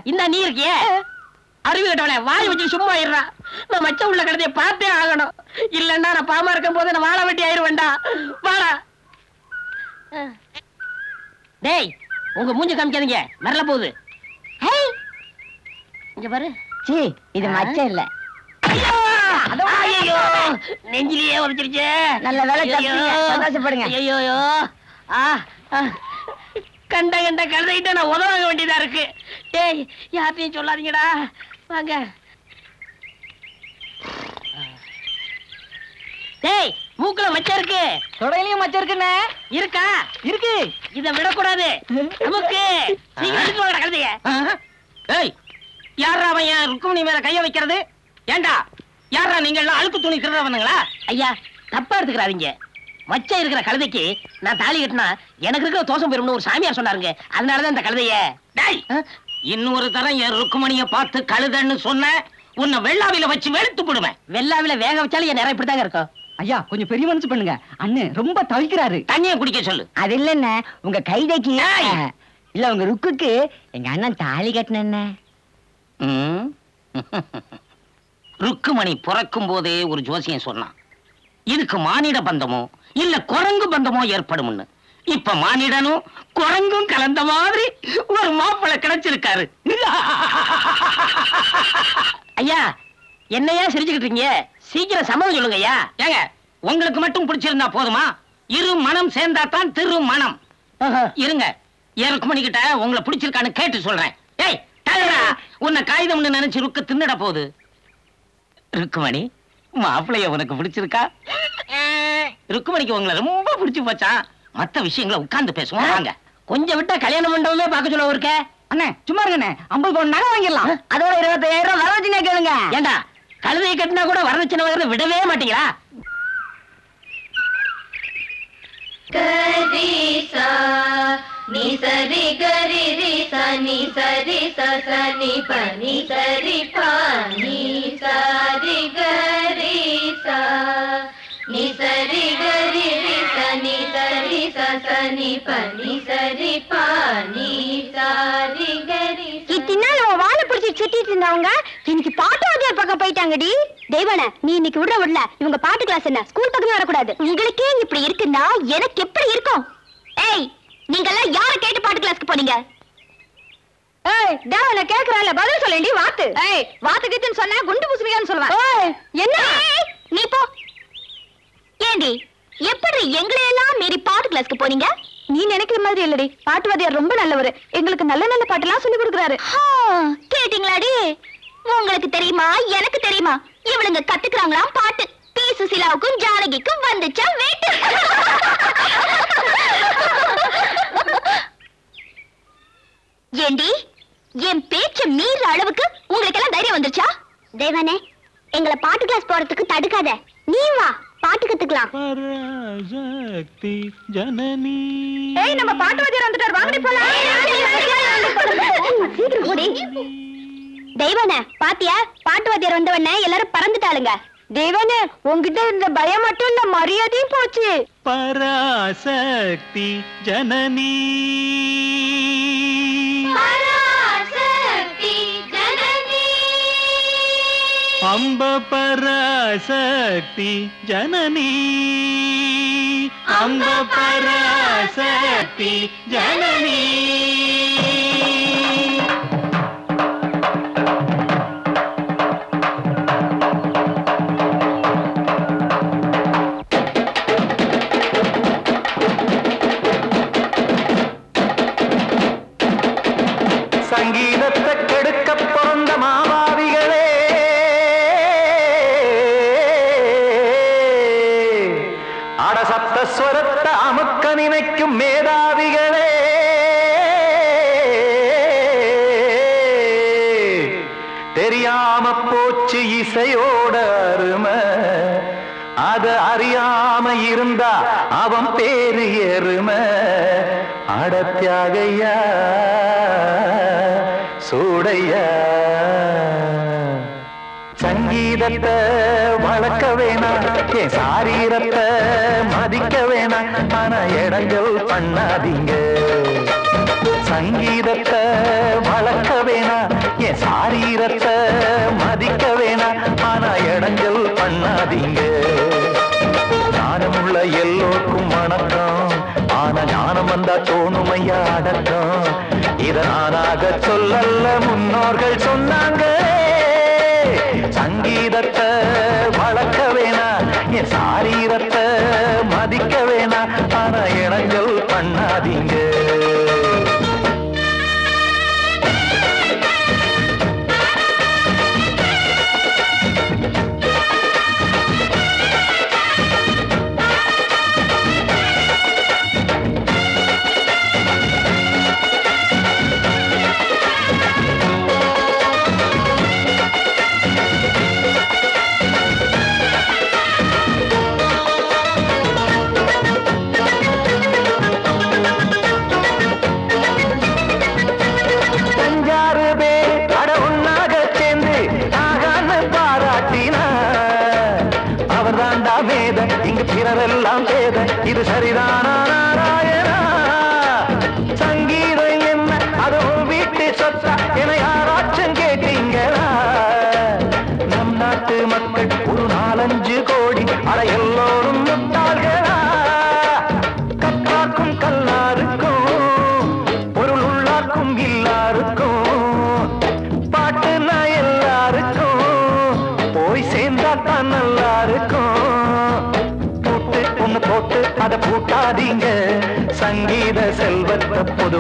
இந்த நீ இருக்கியே? அறிவு கட்டவனே வாய் வச்சு சும்மா இருறா நான் மச்ச உள்ள கழுதைய பார்த்தே ஆகணும். இல்லன்னா நான் பாமா இருக்கும் போது நான் வாழ வெட்டி ஆயிருவேன்டா. வாடா. டேய் உங்க மூஞ்சி காமிக்காதீங்க. மரல போகுது. இங்க பாரு. சி இது மச்சம் இல்ல. ஐயோ! நெஞ்சிலேயே உரைச்சிருச்சே நல்ல வேலை. சந்தோஷப்படுங்க. ஐயோ ஆ. கண்ட கண்ட கழுதைகிட்ட நான் உதவாங்க வேண்டியதா இருக்கு. டேய் யார்ட்டையும் சொல்லாதீங்கடா. வாங்க. டேய் மூக்குல மச்சம் இருக்கு. தொடையிலையும் மச்சம் இருக்குண்ணே. இருக்கா? இருக்கு. இத விடக்கூடாது. நமக்கு சீக்கிரம் எடுத்து வாங்கடா கழுதைய. ஏய் யாரா அவன் என் ருக்குமணி மேல கைய வைக்கிறது? ஏண்டா? யாரா நீங்க எல்லாம் அழுக்கு துணி திருடுறவனுங்களா? ஐயா தப்பா எடுத்துக்கிறாதீங்க. மச்சம் இருக்கிற கழுதைக்கு நான் தாலி கட்டினா எனக்கு இருக்கிற தோசம் பெறும்னு ஒரு சாமியார் சொன்னாருங்க. அதனாலதான் இந்த கழுதைய. டேய் இன்னொரு தரம் என் ருக்குமணிய பார்த்து கழுதன்னு சொன்ன உன்னை வெள்ளாவில வச்சு வெளுத்து போடுவேன். வெள்ளாவில வேக வச்சாலும் என் நேரம் இப்படிதாங்க இருக்கும். ஐயா கொஞ்சம் பெரிய மனசு பண்ணுங்க. அண்ணன் ரொம்ப தவிக்கிறாரு. தண்ணியை குடிக்க சொல்லு. அது இல்லண்ணே உங்க கைதைக்கு! இல்ல உங்க ருக்குக்கு எங்க அண்ணன் தாலி கட்டின ம். ருக்குமணி பிறக்கும் போதே ஒரு ஜோசியம் சொன்னான். இதுக்கு மானிட பந்தமோ? இல்ல குரங்கு பந்தமோ ஏற்படும்னு. இப்ப மானிடனும் குரங்கும் கலந்த மாதிரி ஒரு மாப்பிள்ளை கிடைச்சிருக்காரு. ஐயா என்னையா சிரிச்சுக்கிட்டு இருக்கீங்க? சீக்கிரம் சம்மதம் சொல்லுங்க ஐயா. ஏங்க உங்களுக்கு மட்டும் பிடிச்சிருந்தா போதுமா? இரு மனம் சேர்ந்தா தான் திரு மனம். இருங்க ஏன் ருக்குமணி கிட்ட உங்களை பிடிச்சிருக்கான்னு கேட்டு சொல்றேன். ஏய் உன்னை காகிதம்னு நினைச்சு ருக்க தின்னுட போகுது. ருக்குமணி மாப்பிளைய உனக்கு பிடிச்சிருக்கா? ருக்குமணிக்கு உங்களை ரொம்ப பிடிச்சு போச்சான் மத்த விஷயங்களை உட்கார்ந்து பேசுவோம். வாங்க. கொஞ்சம் விட்டா கல்யாண மண்டபமே பார்க்க சொல்ல இருக்க அண்ணே சும்மா இருங்கண்ணே. ஐம்பது பவுன் நகை வாங்கிடலாம். அதோட இருபத்தாயிரம் ரூபாய் வரவச்சுனே கேளுங்க. ஏண்டா கழுதையை கட்டினா கூட வரதட்சணை வாங்குறத விடவே மாட்டீங்களா? சரி கரி ரி சரி சரி நீ சரி கரி ப நீ சரி ப நீ சரி கரி இத்தினால் அவன் வாழை பிடிச்சி சுத்திட்டு இருந்தவங்க இன்னைக்கு பாட்டு வாத்தியார் பக்கம் போயிட்டாங்கடி. தெய்வான நீ இன்னைக்கு விடுற விடல இவங்க பாட்டு கிளாஸ் என்ன ஸ்கூல் பக்கமே வரக்கூடாது. உங்களுக்கே இப்படி இருக்குன்னா எனக்கு எப்படி இருக்கும்? ஏய் நீங்க எல்லாம் யார கேட்டு பாட்டு கிளாஸ்க்கு போனீங்க? ஏய் தேவன கேக்குறால பதில் சொல்லேண்டி வாத்து. ஏய் வாத்து கித்துன்னு சொன்னா குண்டு பூசணிக்கான்னு சொல்லுவேன். ஏய் என்ன? நீ போ. ஏண்டி எப்படி எங்களை எல்லாம் மீறி பாட்டு கிளாஸ்க்கு போனீங்க? நீ நினைக்கிற மாதிரி இல்லடி. பாட்டு வாத்தியார் ரொம்ப நல்லவர். எங்களுக்கு நல்ல நல்ல பாட்டெல்லாம் சொல்லி கொடுக்குறாரு. கேட்டீங்களாடி? உங்களுக்கு தெரியுமா? எனக்கு தெரியுமா? இவளுங்க கத்துக்கிறாங்களாம் பாட்டு. பி. சுசிலாவுக்கும் ஜானகிக்கும் வந்துச்சா வேட்டு? ஏண்டி என் பேச்ச மீற அளவுக்கு உங்களுக்கு எல்லாம் தைரியம் வந்துச்சா தேவனே எங்களை பாட்டு கிளாஸ் போறதுக்கு தடுக்காத நீ வா பாட்டு கத்துக்கலாம் பராசக்தி ஜனனி ஏய் நம்ம பாட்டு வாத்தியார் வந்துட்டார் வாங்கடி போலாம் சீக்கிரம் தெய்வனே பாத்தியா பாட்டு வாத்தியார் வந்தவனே எல்லாரும் பறந்துட்டாளுங்க தெய்வனே உன்கிட்ட இருந்த பயம் மட்டும் இல்ல மரியாதையும் போச்சு பராசக்தி ஜனனி அம்ப பராசக்தி ஜனனி. அம்ப பராசக்தி ஜனனி. தியாகையா சூடையா. சங்கீதத்தை வளர்க்க வேணாம் என் சாரீரத்தை மதிக்க வேணாம் ஆனா இடங்கள் பண்ணாதீங்க. சங்கீதத்தை வளர்க்க வேணாம் என் சாரீரத்தை மதிக்க வேணாம் ஆனா இடங்கள் பண்ணாதீங்க. நானும் உள்ள எல்லோருக்கும் வணக்கம். ஆன ஞானம் வந்தா தோணுமையா அடக்கம். இத நானாக சொல்லல்ல முன்னோர்கள் சொன்னாங்க சங்கீதத்தை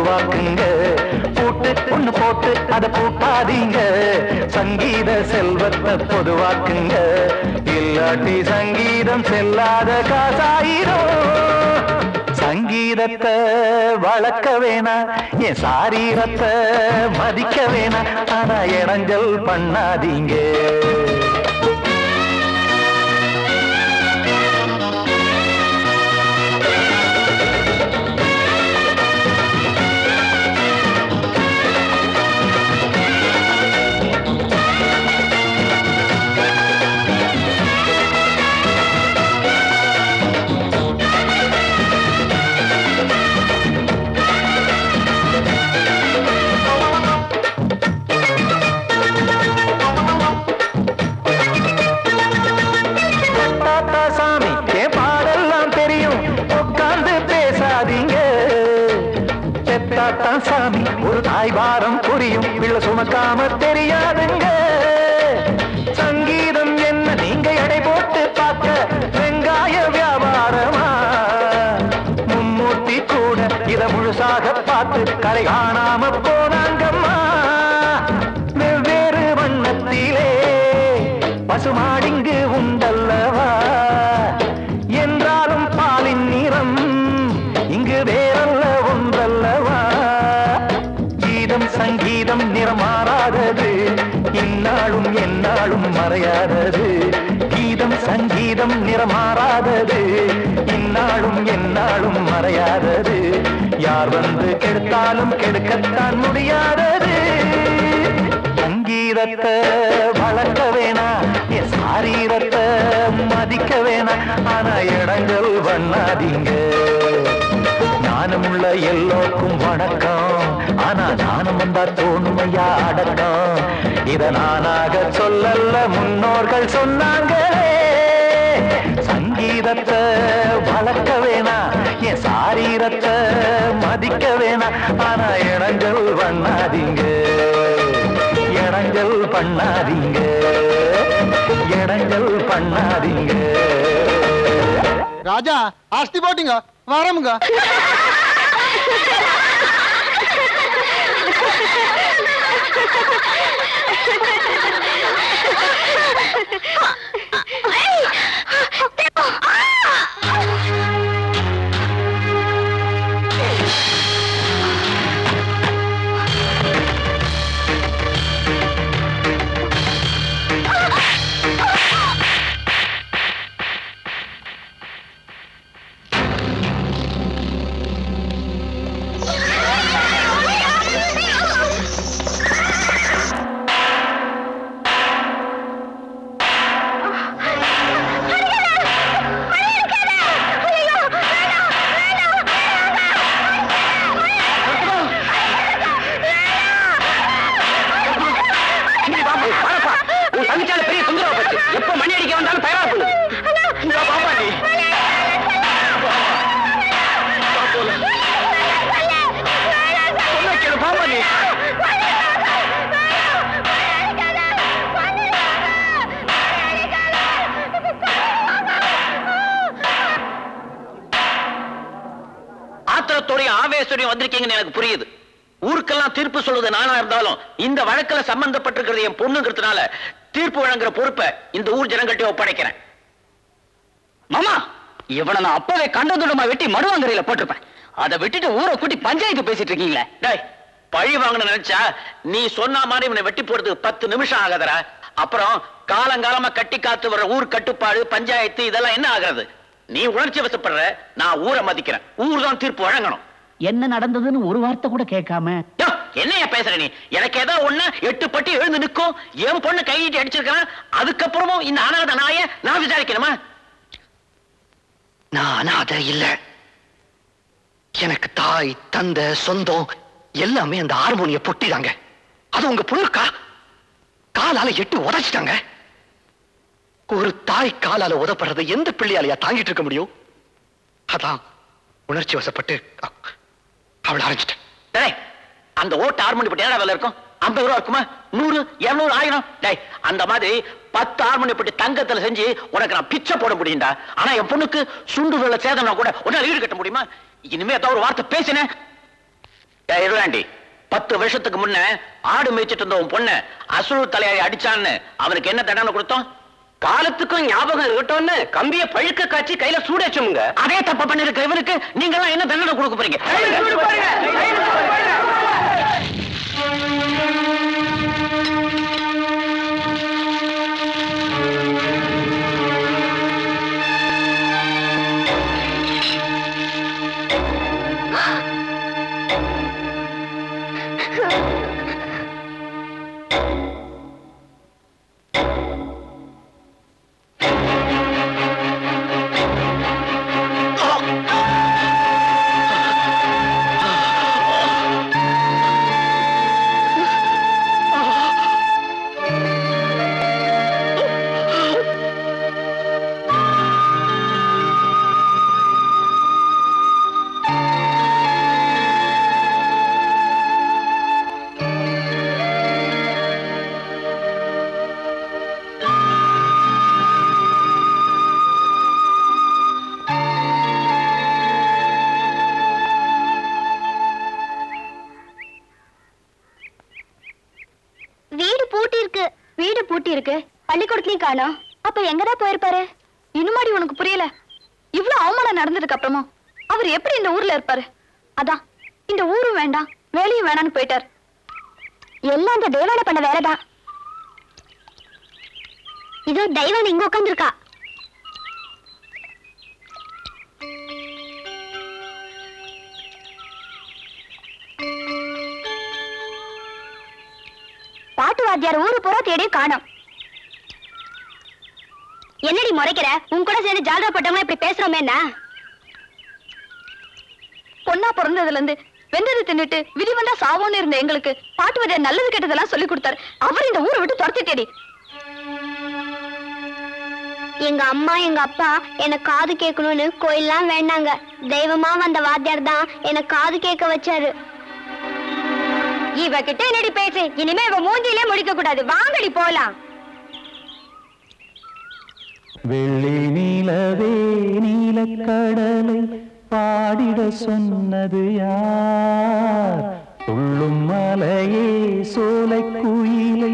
உருவாக்குங்க. பொதுவாக்குங்க பூட்டு ஒண்ணு போட்டு அதை பூட்டாதீங்க. சங்கீத செல்வத்தை பொதுவாக்குங்க. இல்லாட்டி சங்கீதம் செல்லாத காசாயிரும் சங்கீதத்தை வளர்க்க வேணா என் சாரீரத்தை மதிக்க வேணா. ஆனா இடைஞ்சல் பண்ணாதீங்க. சுமக்காம தெரியாதுங்க. சங்கீதம் என்ன நீங்க எடை போட்டு பார்க்க? வெங்காய வியாபாரமா? மும்மூர்த்தி கூட இத முழுசாக பார்த்து கரை காணாம போனாங்க. கெடுத்தாலும் கெடுக்கத்தான் முடியாதது. சங்கீதத்தை வளர்க்க வேணா என் சாரீரத்தை மதிக்க வேணா ஆனா இடங்கள் பண்ணாதீங்க ஞானமுள்ள எல்லோருக்கும் வணக்கம் ஆனா ஞானம் வந்தா தோணுமையா அடக்கம். இத நானாக சொல்லல்ல முன்னோர்கள் சொன்னாங்களே. சங்கீதத்தை வளர்க்க வேணா என் சாரீரத்தை மதிக்க வேணா ஆனா இடங்கள் பண்ணாதீங்க. இடங்கள் பண்ணாதீங்க. இடங்கள் பண்ணாதீங்க. ராஜா ஆஸ்தி போட்டிங்க. வரோமுங்க. இருந்தாலும் இந்த வழக்குல சம்பந்தப்பட்டிருக்கிறது என் பொண்ணுங்கிறதுனால தீர்ப்பு வழங்குற பொறுப்பை இந்த ஊர் ஜனங்கள்ட்ட ஒப்படைக்கிறேன். மாமா இவனை நான் அப்பவே கண்டதுடமா வெட்டி மடுவாங்கரையில போட்டிருப்பேன். அதை விட்டுட்டு ஊரை கூட்டி பஞ்சாயத்து பேசிட்டு இருக்கீங்களே. டேய் பழி வாங்கணும் நினைச்சா நீ சொன்ன மாதிரி இவனை வெட்டி போறதுக்கு பத்து நிமிஷம் ஆகாதரா அப்புறம் காலங்காலமா கட்டி காத்து வர்ற ஊர் கட்டுப்பாடு பஞ்சாயத்து இதெல்லாம் என்ன ஆகிறது? நீ உணர்ச்சி வசப்படுற நான் ஊரை மதிக்கிறேன். ஊர் தான் தீர்ப்பு வழங்கணும். என்ன நடந்ததுன்னு ஒரு வார்த்தை கூட கேட்காம. என்னையா பேசுற நீ? எனக்கு ஏதோ ஒண்ணு எட்டு பட்டி எழுந்து நிற்கும் என் பொண்ணு கையிட்டு அடிச்சிருக்கான் அதுக்கப்புறமும் இந்த அனாத நாய நான் விசாரிக்கணுமா? நான் அனாதை இல்ல. எனக்கு தாய் தந்த சொந்தம் எல்லாமே அந்த ஹார்மோனிய பொட்டிதாங்க. அது உங்க புழுக்கா காலால எட்டு உதைச்சிட்டாங்க. ஒரு தாய் காலால உதப்படுறது எந்த பிள்ளையாலையா தாங்கிட்டு இருக்க முடியும்? அதான் உணர்ச்சி வசப்பட்டு அவளை அரைஞ்சிட்டேன் டேய் அந்த ஓட்டு ஹார்மோனி பட்டி என்ன விலை இருக்கும்? ஐம்பது ரூபா இருக்குமா? நூறு இருநூறு ஆயிரம்? டேய் அந்த மாதிரி பத்து ஹார்மோனி பட்டி தங்கத்துல செஞ்சு உனக்கு நான் பிச்சை போட முடியும்டா. ஆனா என் பொண்ணுக்கு சுண்டு சுண்டுல சேதம்னா கூட உன்னால ஈடு கட்ட முடியுமா? இனிமே ஏதாவது ஒரு வார்த்தை பேசினேன் டேய் பத்து வருஷத்துக்கு முன்ன ஆடு மேய்ச்சிட்டு இருந்த உன் பொண்ணு அசுரு தலையாரி அடிச்சான்னு அவனுக்கு என்ன தண்டனை கொடுத்தோம்? காலத்துக்கும் ஞாபகம் இருக்கட்டும்னு கம்பிய பழுக்க காய்ச்சி கையில சூடேச்சோமுங்க அதே தப்ப பண்ணிருக்க இவனுக்கு நீங்க எல்லாம் என்ன தண்டனை கொடுக்க போறீங்க? காணோம் அப்ப எங்கதான் போயிருப்பாரு? இன்னுமாடி உனக்கு புரியல. இவ்வளவு அவமானம் நடந்ததுக்கு அப்புறமா அவர் எப்படி இந்த ஊர்ல இருப்பாரு? அதான் இந்த ஊரும் வேண்டாம் வேலையும் வேணாம்னு போயிட்டார். எல்லாம் அந்த தேவான பண்ண வேலைதான். இதோ தெய்வான இங்க உட்காந்துருக்கா பாட்டு வாத்தியார் ஊரு பூரா தேடியும் காணோம். என்னடி முறைக்கிற? உன் கூட சேர்ந்து ஜால்ரா போட்டவங்க இப்படி பேசுறோமே என்ன? பொண்ணா பிறந்ததுல இருந்து வெந்தது தின்னுட்டு விதி வந்தா சாவோன்னு இருந்த எங்களுக்கு பாட்டு வாத்தியார் நல்லது கெட்டதெல்லாம் சொல்லி கொடுத்தாரு. அவர் இந்த ஊரை விட்டு துரத்திட்டேடி. எங்க அம்மா எங்க அப்பா எனக்கு காது கேட்கணும்னு கோயில்லாம் வேண்டாங்க. தெய்வமா வந்த வாத்தியார் தான் எனக்கு காது கேட்க வச்சாரு. இவகிட்ட என்னடி பேச்சு? இனிமே இவ மூஞ்சிலே முடிக்க கூடாது. வாங்கடி போலாம். வெள்ளி நீலவே நீலக்கடலை பாடிட சொன்னது யார்? துள்ளும் மலையே சோலை குயிலை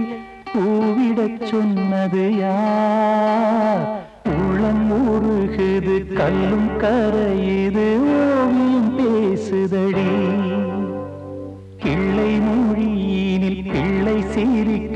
கூவிடச் சொன்னது யார்? உள்ளம் உருகுது கல்லும் கரையுது ஓவியம் பேசுதடி. கிள்ளை மொழியினில் பிள்ளை சிரிக்குது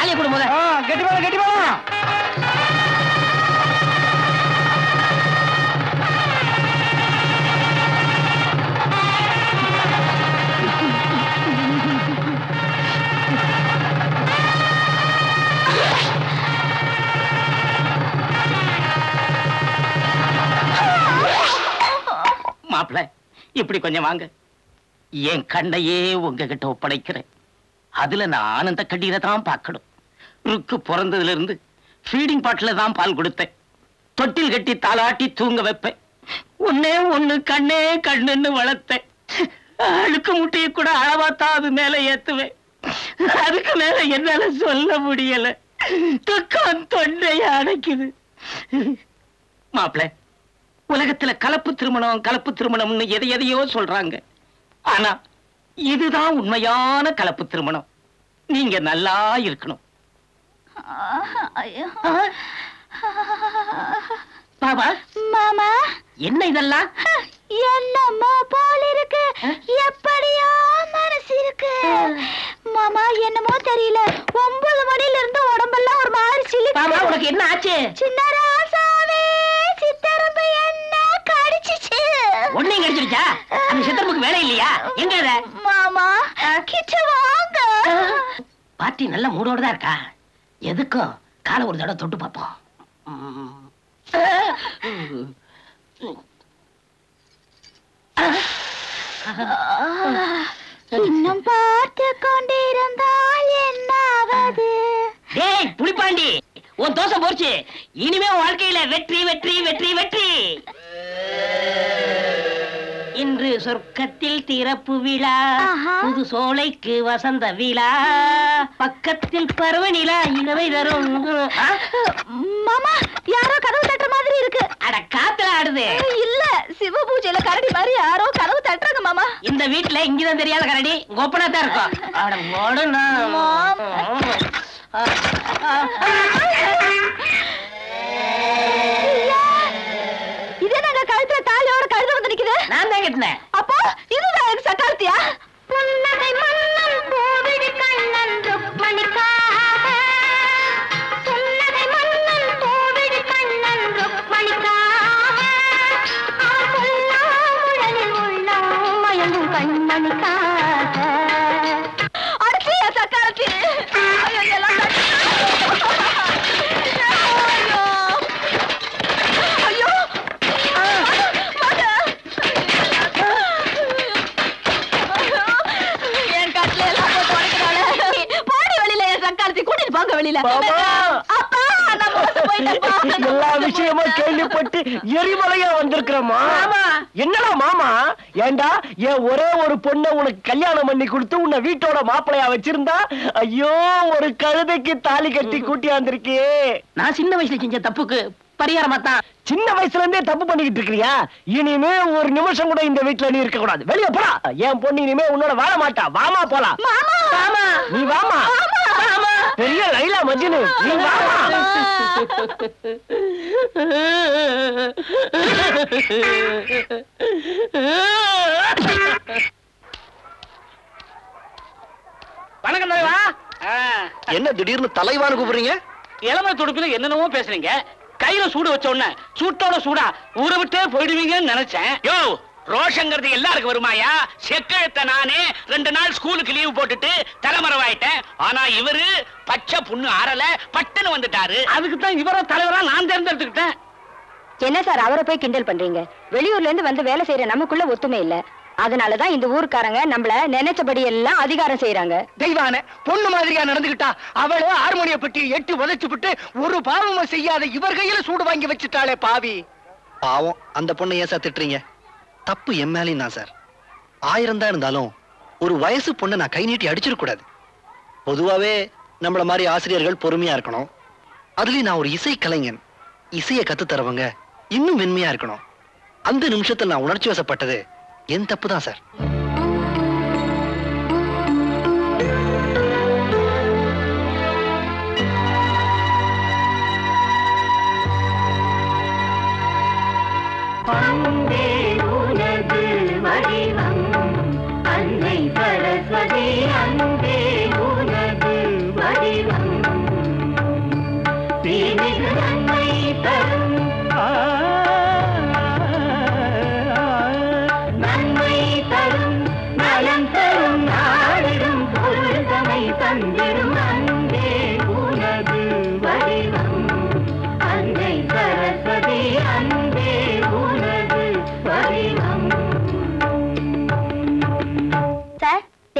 தாலியை கொடு முத கெட்டி மேல கெட்டி மேல மாப்பிள இப்படி கொஞ்சம் வாங்க. என் கண்ணையே உங்ககிட்ட ஒப்படைக்கிறேன். அதுல நான் ஆனந்த கண்ணீரை தான் பார்க்கணும். ருக்கு பிறந்ததுல இருந்து ஃபீடிங் பாட்டில தான் பால் கொடுத்தேன். தொட்டில் கட்டி தாளாட்டி தூங்க வைப்பேன். ஒன்னே ஒண்ணு கண்ணே கண்ணுன்னு வளர்த்தேன். அழுக்கு முட்டையை கூட அளவாத்தான் அது மேல ஏத்துவேன். அதுக்கு மேல என்னால சொல்ல முடியல. துக்கம் தொண்டைய அடைக்குது மாப்பிள உலகத்துல கலப்பு திருமணம் கலப்பு திருமணம்னு எதை எதையோ சொல்றாங்க. ஆனா இதுதான் உண்மையான கலப்பு திருமணம். நீங்க நல்லா இருக்கணும். பாபா மாமா? என்ன இதெல்லாம்? என்னமோ போல இருக்கு எப்படியோ மனசு இருக்கு. மாமா என்னமோ தெரியல. ஒன்பது மணில இருந்து உடம்பெல்லாம் ஒரு மாதிரி சிலு பாபா உனக்கு என்ன ஆச்சு? சின்ன ராசாவே சித்தரம்பு என்ன கடிச்சிச்சு. ஒன்னையும் கடிச்சிருச்சா? அந்த சித்தர்முக்கு வேலை இல்லையா? எங்க? மாமா கிட்ட வாங்க. பாட்டி நல்ல மூடோட தான் இருக்கா. எதுக்கும் காலை ஒரு தடவை தொட்டு பார்ப்போம். இன்னும் பார்த்து கொண்டிருந்தால் என்னாவது? டேய் புலிப்பாண்டி உன் தோசை போச்சு. இனிமே வாழ்க்கையில வெற்றி வெற்றி வெற்றி வெற்றி. இன்று சொர்க்கத்தில் திறப்பு விழா. புது சோலைக்கு வசந்த விழா. பக்கத்தில் பருவ நிலா இனவை தரும்? மாமா யாரோ கதவு தட்டுற மாதிரி இருக்கு. அட காத்துல ஆடுது. இல்ல சிவ பூஜையில கரடி மாதிரி யாரோ கதவு தட்டுறாங்க மாமா. இந்த வீட்டுல இங்கதான் தெரியாத கரடி. கோப்பனா தான் இருக்கும் அட ஓடுனா இதே நான் தான் கட்டினேன். அப்போ இதுதான் எனக்கு சக்காலத்தியா புன்னகை மன்னன் பூவிழி கண்ணன் ருக்மணிக்காக. புன்னகை மன்னன் பூவிழி கண்ணன் ருக்மணிக்காக. அவன் உள்ளம் மயங்கும் கண்மணிக்காக அடிச்சியா சக்காலத்தி ஐயோ, எல்லாம் தட்டு. ஐயோ ஐயோ வாங்க. என் கட்டில எல்லாம் போட்டு உடைக்கிறாளே. போடி வெளியில என் சக்காலத்தி கூட்டிட்டு போங்க வெளியில அப்பா நான் மோசம் போயிட்டேன்ப்பா. எல்லா கேள்விப்பட்டு எரிமலையா வந்திருக்கிறோமா என்னடா மாமா? ஏண்டா என் ஒரே ஒரு பொண்ணை உனக்கு கல்யாணம் பண்ணி கொடுத்து உன்னை வீட்டோட மாப்பிளையா வச்சிருந்தா? ஐயோ ஒரு கழுதைக்கு தாலி கட்டி கூட்டியாந்திருக்கே நான் சின்ன வயசுல செஞ்ச தப்புக்கு பரிகாரமா தான் சின்ன வயசுல இருந்தே தப்பு பண்ணிக்கிட்டு இருக்கிறியா இனிமே ஒரு நிமிஷம் கூட இந்த வீட்டுல நீ இருக்க கூடாது வெளிய போடா. என் பொண்ணு இனிமே உன்னோட வாழ மாட்டா. வாமா போலாம் மாமா! நீ வாமா. பெரிய லைலா மஜ்னு. நீ வாமா. வணக்கம் தலைவா. என்ன திடீர்னு தலைவான்னு கூப்பிடுறீங்க? இளமை துடுப்புல என்னென்னவோ பேசுறீங்க. கையில சூடு வச்ச உடனே சூட்டோட சூடா ஊரை விட்டே போயிடுவீங்கன்னு நினைச்சேன். யோ ரோஷங்கிறது எல்லாருக்கும் வருமாயா செக்கெழுத்த நானே ரெண்டு நாள் ஸ்கூலுக்கு லீவ் போட்டுட்டு தலைமறைவாயிட்டேன். ஆனா இவரு பச்சை புண்ணு அறல பட்டுன்னு வந்துட்டாரு. அதுக்கு தான் இவர தலைவரா நான் தேர்ந்தெடுத்துக்கிட்டேன். என்ன சார் அவரை போய் கிண்டல் பண்றீங்க? வெளியூர்ல இருந்து வந்து வேலை செய்யற நமக்குள்ள ஒத்துமை இல்ல. அதனாலதான் இந்த ஊர்க்காரங்க நம்மள நினைச்சபடி எல்லாம் அதிகாரம் செய்யறாங்க தெய்வான பொண்ணு மாதிரியா நடந்துகிட்டா அவளே ஹார்மோனிய பெட்டி எட்டி உதைச்சு விட்டு ஒரு பாவமும் செய்யாத இவர் கையில சூடு வாங்கி வச்சுட்டாளே பாவி. பாவம் அந்த பொண்ணை ஏன் சார் திட்டுறீங்க? தப்பு என் மேலேயும் தான் சார். ஆயிரம் தான் இருந்தாலும் ஒரு வயசு பொண்ணை நான் கை நீட்டி அடிச்சிடக் கூடாது. பொதுவாவே நம்மள மாதிரி ஆசிரியர்கள் பொறுமையா இருக்கணும். அதுலயும் நான் ஒரு இசை கலைஞன். இசையை கத்து தரவங்க இன்னும் மென்மையா இருக்கணும். அந்த நிமிஷத்துல நான் உணர்ச்சி வசப்பட்டது என் தப்பு தான் சார்.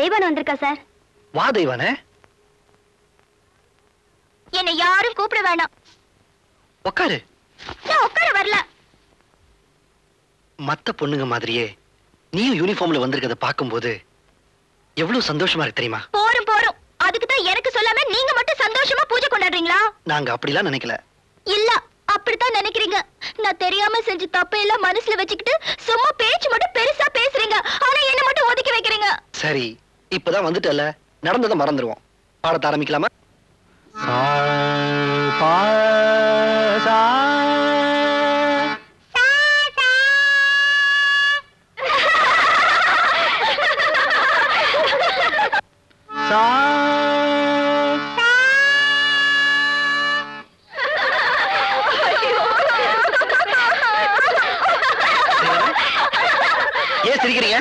தெய்வன் வந்திருக்கா சார் வா தெய்வானே. என்னை யாரும் கூப்பிட வேணாம். உக்காரு. நான் உட்கார வரல. மத்த பொண்ணுங்க மாதிரியே நீயும் யூனிஃபார்ம்ல வந்திருக்கத பார்க்கும்போது எவ்வளவு சந்தோஷமா இருக்கு தெரியுமா? போரும் போரும். அதுக்கு தான் எனக்கு சொல்லாம நீங்க மட்டும் சந்தோஷமா பூஜை கொண்டாடுறீங்களா? நாங்க அப்படிலாம் நினைக்கல. இல்ல அப்படித்தான் நினைக்கிறீங்க. நான் தெரியாம செஞ்ச தப்பு எல்லாம் மனசுல வச்சுக்கிட்டு சும்மா பேச்சு மட்டும் பெருசா பேசுறீங்க. ஆனா என்ன மட்டும் ஒதுக்கி வைக்கிறீங்க. சரி இப்பதான் வந்துட்டல நடந்ததை மறந்துடுவோம் பாடத்தை ஆரம்பிக்கலாமா? ஏன் சிரிக்கிறீங்க?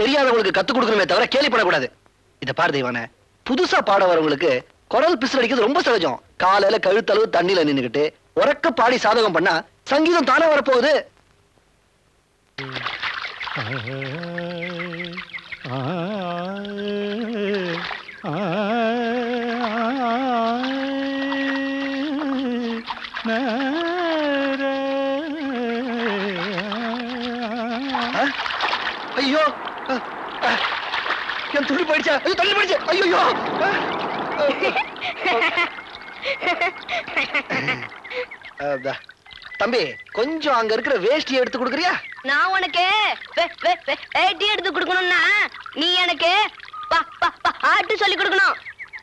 தெரியாதவங்களுக்கு கத்து கொடுக்கணுமே தவிர கேலி பண்ணக்கூடாது இத பாரு தெய்வான புதுசா பாட வரவங்களுக்கு குரல் பிசு அடிக்கிறது ரொம்ப சகஜம் காலையில கழுத்தளவு தண்ணியில நின்னுகிட்டு உறக்க பாடி சாதகம் பண்ணா சங்கீதம் தானே வரப்போகுது ஆ துணி போயிடுச்சா? ஐயோ தள்ளி போயிடுச்சு. ஐயோ தம்பி கொஞ்சம் அங்க இருக்கிற வேஷ்டியை எடுத்து கொடுக்குறியா? நான் உனக்கு வே- வே- வே- வேட்டி எடுத்து கொடுக்கணும்னா நீ எனக்கு பா- பா- பா- பாட்டு சொல்லி கொடுக்கணும்.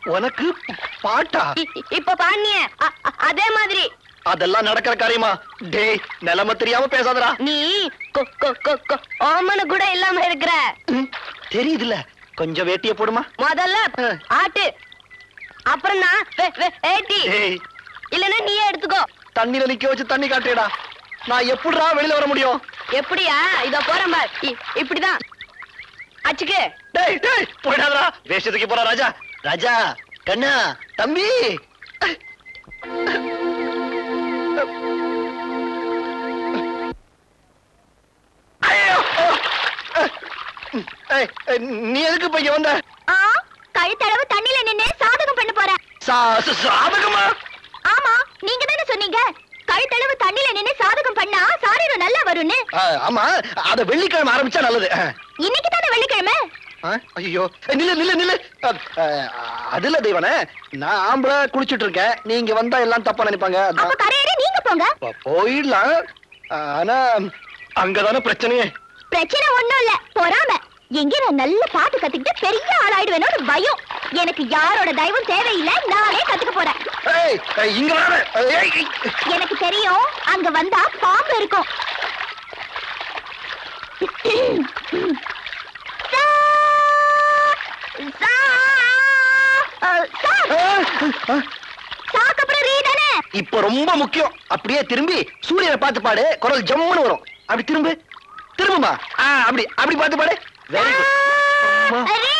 உனக்கு பாட்டா? இப்ப பாண்டிய அதே மாதிரி. அதெல்லாம் நடக்கிற காரியமா? டேய் நிலைமை தெரியாம பேசாதடா. நீ கொ- கொ- கொ- கொ- ஓமனு கூட இல்லாம இருக்கிற. தெரியுதுல்ல. கொஞ்சம் வேட்டிய போடுமா? முதல்ல ஆட்டு. அப்புறம் நான் வேட்டி. டேய் இல்லன்னா நீயே எடுத்துக்கோ. தண்ணியில நிக்க வச்சு தண்ணி காட்டுடா நான் எப்படிடா வெளியில வர முடியும்? எப்படியா? இதோ போறேன் பார். இப்படிதான். அச்சுக்கு. டேய் டேய் போயிடாதடா. வேஷத்துக்கு போறா ராஜா. ராஜா கண்ணா தம்பி. ஐயோ! நீ எதுக்கு இங்க வந்த? ஆ கழுத்தளவு தண்ணியில நின்னு சாதகம் பண்ண சா- சாதகமா? ஆமா நீங்க தானே சொன்னீங்க? கழுத்தளவு தண்ணியில நின்னு சாதகம் பண்ணா சாரீரம் நல்லா வரும்னு. ஆமா அத வெள்ளிக்கிழமை ஆரம்பிச்சா நல்லது. இன்னைக்கு தானே வெள்ளிக்கிழமை? ஐயோ நில்லு நில்லு நில்லு. அதுல தெய்வனே நான் ஆம்பளை குளிச்சிட்டு இருக்கேன். நீங்க வந்தா எல்லாம் தப்பா நினைப்பாங்க. அப்ப. கரையேறி நீங்க போங்க. போயிடலாம். ஆனா அங்கதானே பிரச்சனையே. பிரச்சனை ஒண்ணும் இல்ல. பொறாம. எங்க நான் நல்ல பாட்டு கத்துக்கிட்டு பெரிய ஆளாயிடுவேனோட பயம். எனக்கு யாரோட தயவும் தேவையில்லை. நானே கத்துக்க போறேன். எனக்கு தெரியும் அங்க வந்தா பாம்பு இருக்கும். இப்ப ரொம்ப முக்கியம். அப்படியே திரும்பி சூரியனை பார்த்து பாடு. குரல் ஜம்முன்னு வரும். அப்படி திரும்பு. திரும்புமா? ஆ, அப்படி அப்படி பார்த்து பாடு. வெரி குட் ரீ,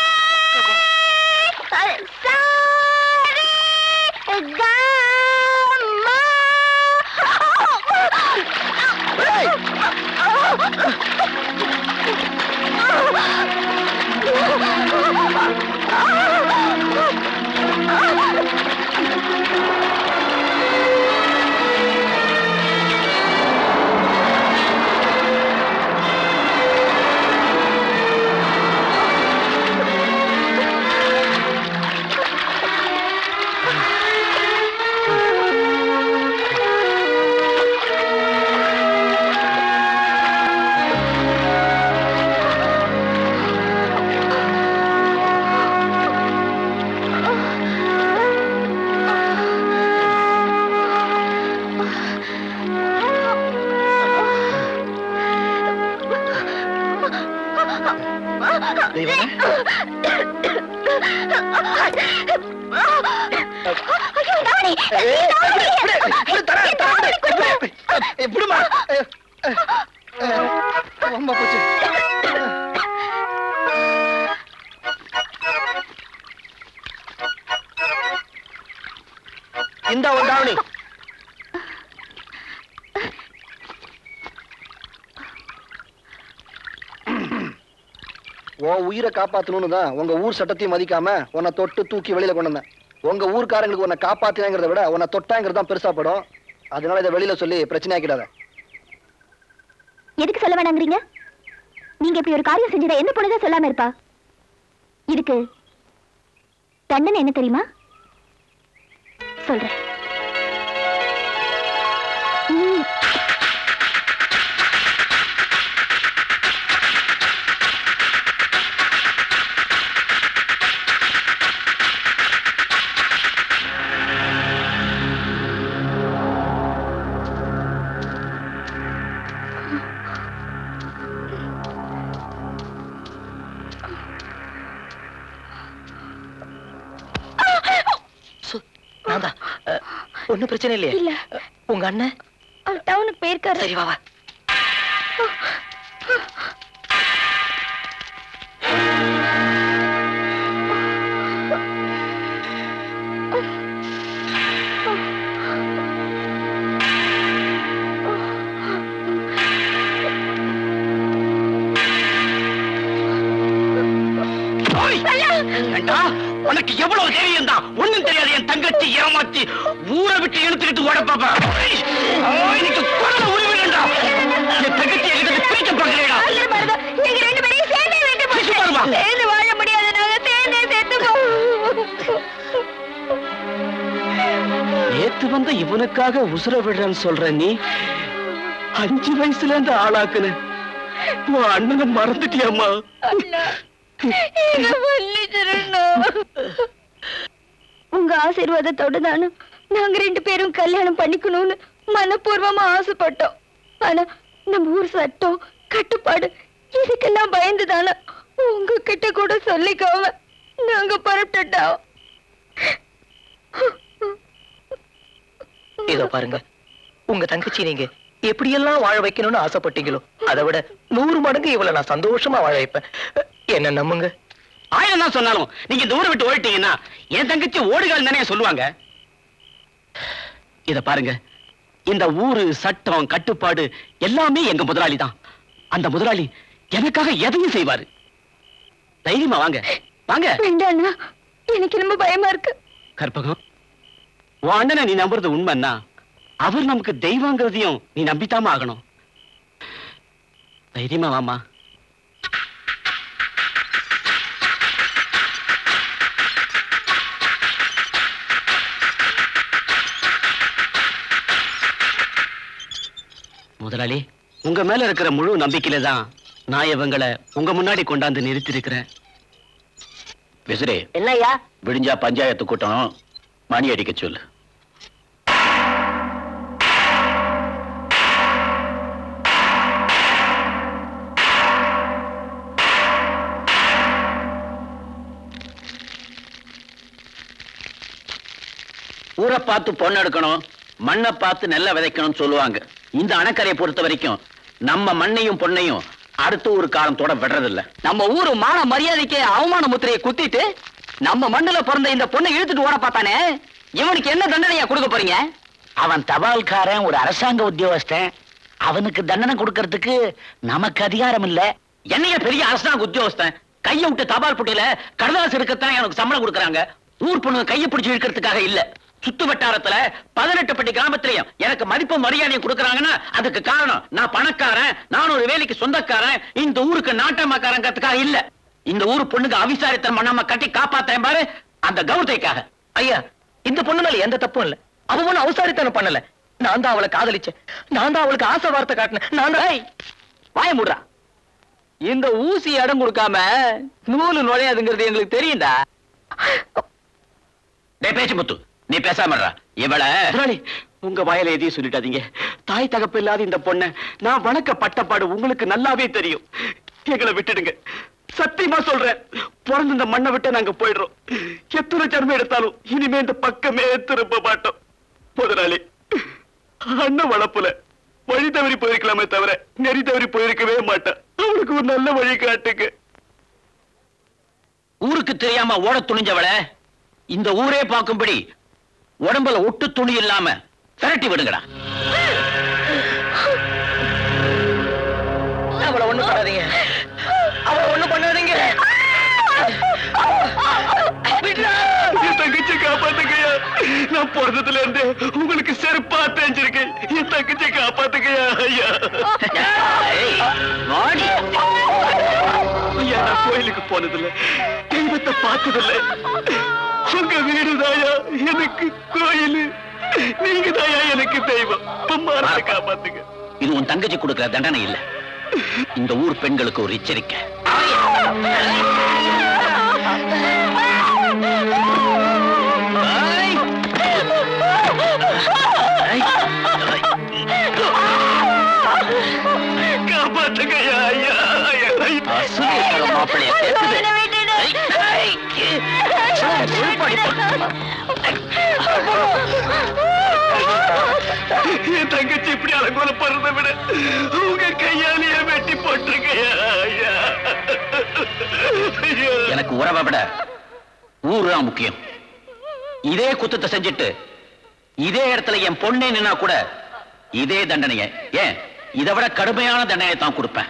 காப்பாத்தணும்னு தான் உங்க ஊர் சட்டத்தையும் மதிக்காம உன்னை தொட்டு தூக்கி வெளியில கொண்டு வந்தேன். உங்க ஊர்க்காரங்களுக்கு உன்னை காப்பாத்தினாங்கிறத விட உன்னை தொட்டாங்கிறது தான் பெருசா படும். அதனால இதை வெளியில சொல்லி பிரச்சனை ஆக்கிடாத. எதுக்கு சொல்ல வேணாங்கிறீங்க? நீங்க இப்படி ஒரு காரியம் செஞ்சதை என்ன பொண்ணுதான் சொல்லாம இருப்பா? இதுக்கு தண்டனை என்ன தெரியுமா? சொல்றேன். பிரச்சனை இல்லையே. இல்ல. உங்க அண்ணன்? அவர் டவுனுக்கு போயிருக்காரு. சரி வா. வந்த உசுர விடுறேன்னு சொல்ற நீ அஞ்சு வயசுல இருந்து ஆளாக்குன. உன் அண்ணனை மறந்துட்டியம்மா. உங்க ஆசீர்வாதத்தோட தானும் நாங்க ரெண்டு பேரும் கல்யாணம் பண்ணிக்கணும்னு மனப்பூர்வமா ஆசைப்பட்டோம். ஆனா நம்ம ஊர் சட்டம் கட்டுப்பாடு இதுக்கெல்லாம் பயந்துதானே உங்ககிட்ட கூட சொல்லிக்காம நாங்க புறப்பட்டுட்டோம். இதோ பாருங்க. உங்க தங்கச்சி நீங்க எப்படியெல்லாம் வாழ வைக்கணும்னு ஆசைப்பட்டீங்களோ அதை விட நூறு மடங்கு இவளை நான் சந்தோஷமா வாழ வைப்பேன். என்ன நம்புங்க? ஆயிரம் தான் சொன்னாலும் நீங்க இந்த ஊரை விட்டு ஓடிட்டீங்கன்னா என் தங்கச்சி ஓடுகால் தானே சொல்லுவாங்க? இத பாருங்க. இந்த ஊரு சட்டம் கட்டுப்பாடு எல்லாமே எங்க முதலாளி தான். அந்த முதலாளி எனக்காக எதையும் செய்வாரு. தைரியமா வாங்க. வாங்க. எனக்கு ரொம்ப பயமா இருக்கு. கற்பகம் உன் அண்ணனை நீ நம்புறது உண்மைன்னா அவர் நமக்கு தெய்வங்கிறதையும் நீ நம்பித்தாம ஆகணும். தைரியமா வாமா முதலாளி உங்க மேல இருக்கிற முழு நம்பிக்கையில தான் நான் இவங்களை உங்க முன்னாடி கொண்டாந்து நிறுத்திருக்கிறேன் விசிறே என்னய்யா? விடிஞ்சா பஞ்சாயத்து கூட்டம் மணி அடிக்க சொல்லு. ஊரை பார்த்து பொண்ணு எடுக்கணும் மண்ணை பார்த்து நெல்லை விதைக்கணும்னு சொல்லுவாங்க. இந்த அணைக்கரையை பொறுத்த வரைக்கும் நம்ம மண்ணையும் பொண்ணையும் அடுத்த ஒரு காலத்தோட விடுறதில்ல. நம்ம ஊரு மான மரியாதைக்கு அவமான முத்திரையை குத்திட்டு நம்ம மண்ணுல பிறந்த இந்த பொண்ணை இழுத்துட்டு ஓட பார்த்தானே? இவனுக்கு என்ன தண்டனையா கொடுக்க போறீங்க? அவன் தபால்காரன் ஒரு அரசாங்க உத்தியோகஸ்தன். அவனுக்கு தண்டனை கொடுக்கறதுக்கு நமக்கு அதிகாரம் இல்ல. என்னைய பெரிய அரசாங்க உத்தியோகஸ்தன்? கைய விட்டு தபால் புட்டியில கடதாசு இருக்கத்தான் எனக்கு சம்பளம் கொடுக்கறாங்க. ஊர் பொண்ணு கையை பிடிச்சு இழுக்கிறதுக்காக இல்ல. சுத்து வட்டாரத்துல பதினெட்டு பட்டி கிராமத்திலையும் எனக்கு மதிப்பும் மரியாதையும் கொடுக்கறாங்கன்னா அதுக்கு காரணம் நான் பணக்காரன் நான் ஒரு வேலைக்கு சொந்தக்காரன் இந்த ஊருக்கு நாட்டமாக்காரங்கிறதுக்காக இல்ல. இந்த ஊர் பொண்ணுக்கு அவிசாரித்தனம் பண்ணாம கட்டி காப்பாத்தேன் பாரு அந்த கௌரதைக்காக ஐயா இந்த பொண்ணு மேல எந்த தப்பும் இல்ல. அவ ஒண்ணு அவசாரித்தனம் பண்ணல. நான் தான் அவளை காதலிச்சேன். நான் தான் அவளுக்கு ஆசை வார்த்தை காட்டினேன். நான் தான் வாய முடுறா இந்த ஊசி இடம் கொடுக்காம நூலு நுழையாதுங்கிறது எங்களுக்கு தெரியும்டா. டேய் பேச்சு முத்து. நீ பேசாம. இவள உங்க வாயில எதையும் சொல்லிட்டாதீங்க தாய் தகப்பு இல்லாத இந்த பொண்ணை நான் வணக்க பட்டப்பாடு உங்களுக்கு நல்லாவே தெரியும். எங்களை விட்டுடுங்க. சத்தியமா சொல்றேன். பிறந்த இந்த மண்ணை விட்டு நாங்க போயிடுறோம். எத்தனை ஜன்மம் எடுத்தாலும் இனிமே இந்த பக்கமே திரும்ப மாட்டோம். முதலாளி அண்ணன் வளப்புல வழி தவறி போயிருக்கலாமே தவிர நெறி தவறி போயிருக்கவே மாட்டேன். அவளுக்கு ஒரு நல்ல வழி காட்டுங்க. ஊருக்கு தெரியாம ஓட துணிஞ்சவள இந்த ஊரே பார்க்கும்படி உடம்புல ஒட்டு துணி இல்லாம விரட்டி விடுங்கடா. அவளை ஒண்ணு பண்ணாதீங்க. அவளை ஒண்ணு பண்ணாதீங்க. தங்கச்சி காப்பாத்துக்கையா நான் பிறந்ததுல இருந்து உங்களுக்கு செருப்பா தெரிஞ்சிருக்கேன் என் தங்கச்சி காப்பாத்துக்கையா ஐயா. ஐயா நான் கோயிலுக்கு போனதில்ல. தெய்வத்தை பார்த்ததில்ல. உங்க வீடு தாயா எனக்கு கோயில். நீங்க தாயா எனக்கு தெய்வம். அம்மாவை காப்பாத்துங்க. இது உன் தங்கச்சி கொடுக்கிற தண்டனை இல்ல. இந்த ஊர் பெண்களுக்கு ஒரு எச்சரிக்கை. என் தங்கச்சி இப்படி அலங்கோல படுறத விட உங்க கையாலேயே வெட்டி போட்டிருக்கையா? எனக்கு உறவை விட ஊர் தான் முக்கியம். இதே குத்தத்தை செஞ்சுட்டு இதே இடத்துல என் பொண்ணே நின்னா கூட இதே தண்டனையை ஏன்? இதை விட கடுமையான தண்டனையை தான் கொடுப்பேன்.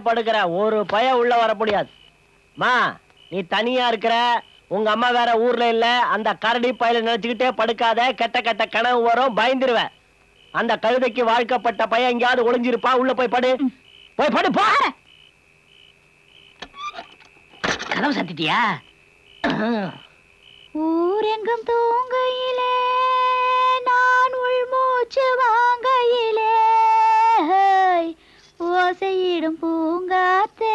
படுக்கிற ஒரு பய உள்ள வர முடியாது. மா நீ தனியா இருக்கிற உங்க அம்மா வேற ஊர்ல இல்ல அந்த கரடி பையில நினைச்சுக்கிட்டே படுக்காத கெட்ட கெட்ட கனவு வரும் பயந்துருவ. அந்த கழுதைக்கு வாழ்க்கப்பட்ட பையன் எங்கேயாவது ஒளிஞ்சிருப்பா? உள்ள போய் படு. போய் படு போ. கதவு சத்திட்டியா? ஊரெங்கும் தூங்கையிலே நான் உள்மூச்சு வாங்கையிலே. ஓசையிடும் பூங்காத்தே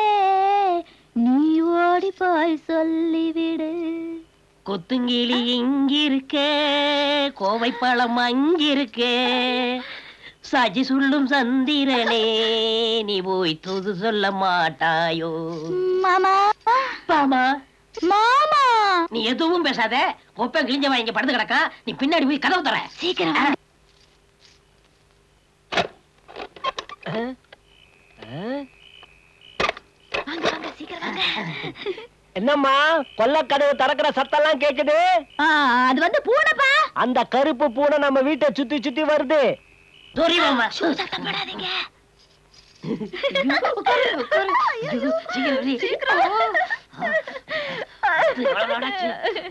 நீ ஓடி போய் சொல்லிவிடு. கொத்துங்கிளி இங்கிருக்கே கோவை பழம் அங்கிருக்கே. சாட்சி சொல்லும் சந்திரனே நீ போய் தூது சொல்ல மாட்டாயோ. மாமா. மாமா. மாமா. நீ எதுவும் பேசாத கொப்பை கிழிஞ்சவன் இங்க படுத்து கிடக்கா நீ பின்னாடி போய் கதவு தர சீக்கிரம் வாங்க வாங்க சீக்கிரம் வாங்க என்னம்மா கொல்ல கதவு திறக்கிற சத்தம்லாம் கேக்குது? ஆ, அது வந்து பூனைப்பா. அந்த கருப்பு பூனை நம்ம வீட்டை சுத்தி சுத்தி வருது. சத்தம்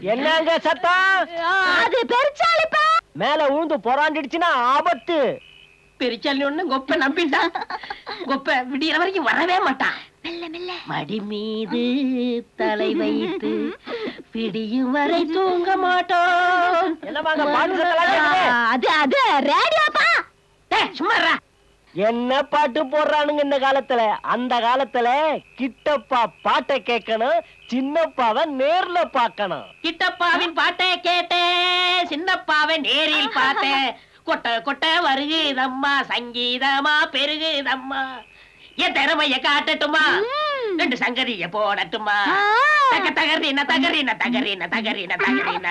என்னங்க சத்தம்? அது பெருச்சாளிப்பா. மேல உழுந்து பொறாண்டிடுச்சுன்னா ஆபத்து. பெரிச்சாலி ஒண்ணு கொப்பை நம்பிட்டான் கொப்பை விடியற வரைக்கும் வரவே மாட்டான். மெல்ல மெல்ல. மடி மீது தலை வைத்து பிடியும் வரை தூங்க மாட்டோம்? அது அது ரேடியோப்பா டேய், சும்மா இருடா. என்ன பாட்டு போடுறானுங்க இந்த காலத்துல? அந்த காலத்துல கிட்டப்பா பாட்டை கேட்கணும் சின்னப்பாவை நேர்ல பார்க்கணும். கிட்டப்பாவின் பாட்டை கேட்டேன் சின்னப்பாவை நேரில் பார்த்தேன். கொட்ட கொட்ட வருகுதம்மா சங்கீதமா பெருகுதம்மா. என் திறமைய காட்டட்டுமா? ரெண்டு சங்கதிய போடட்டுமா? தக தகரின தகரின தகரின தகரின தகரின.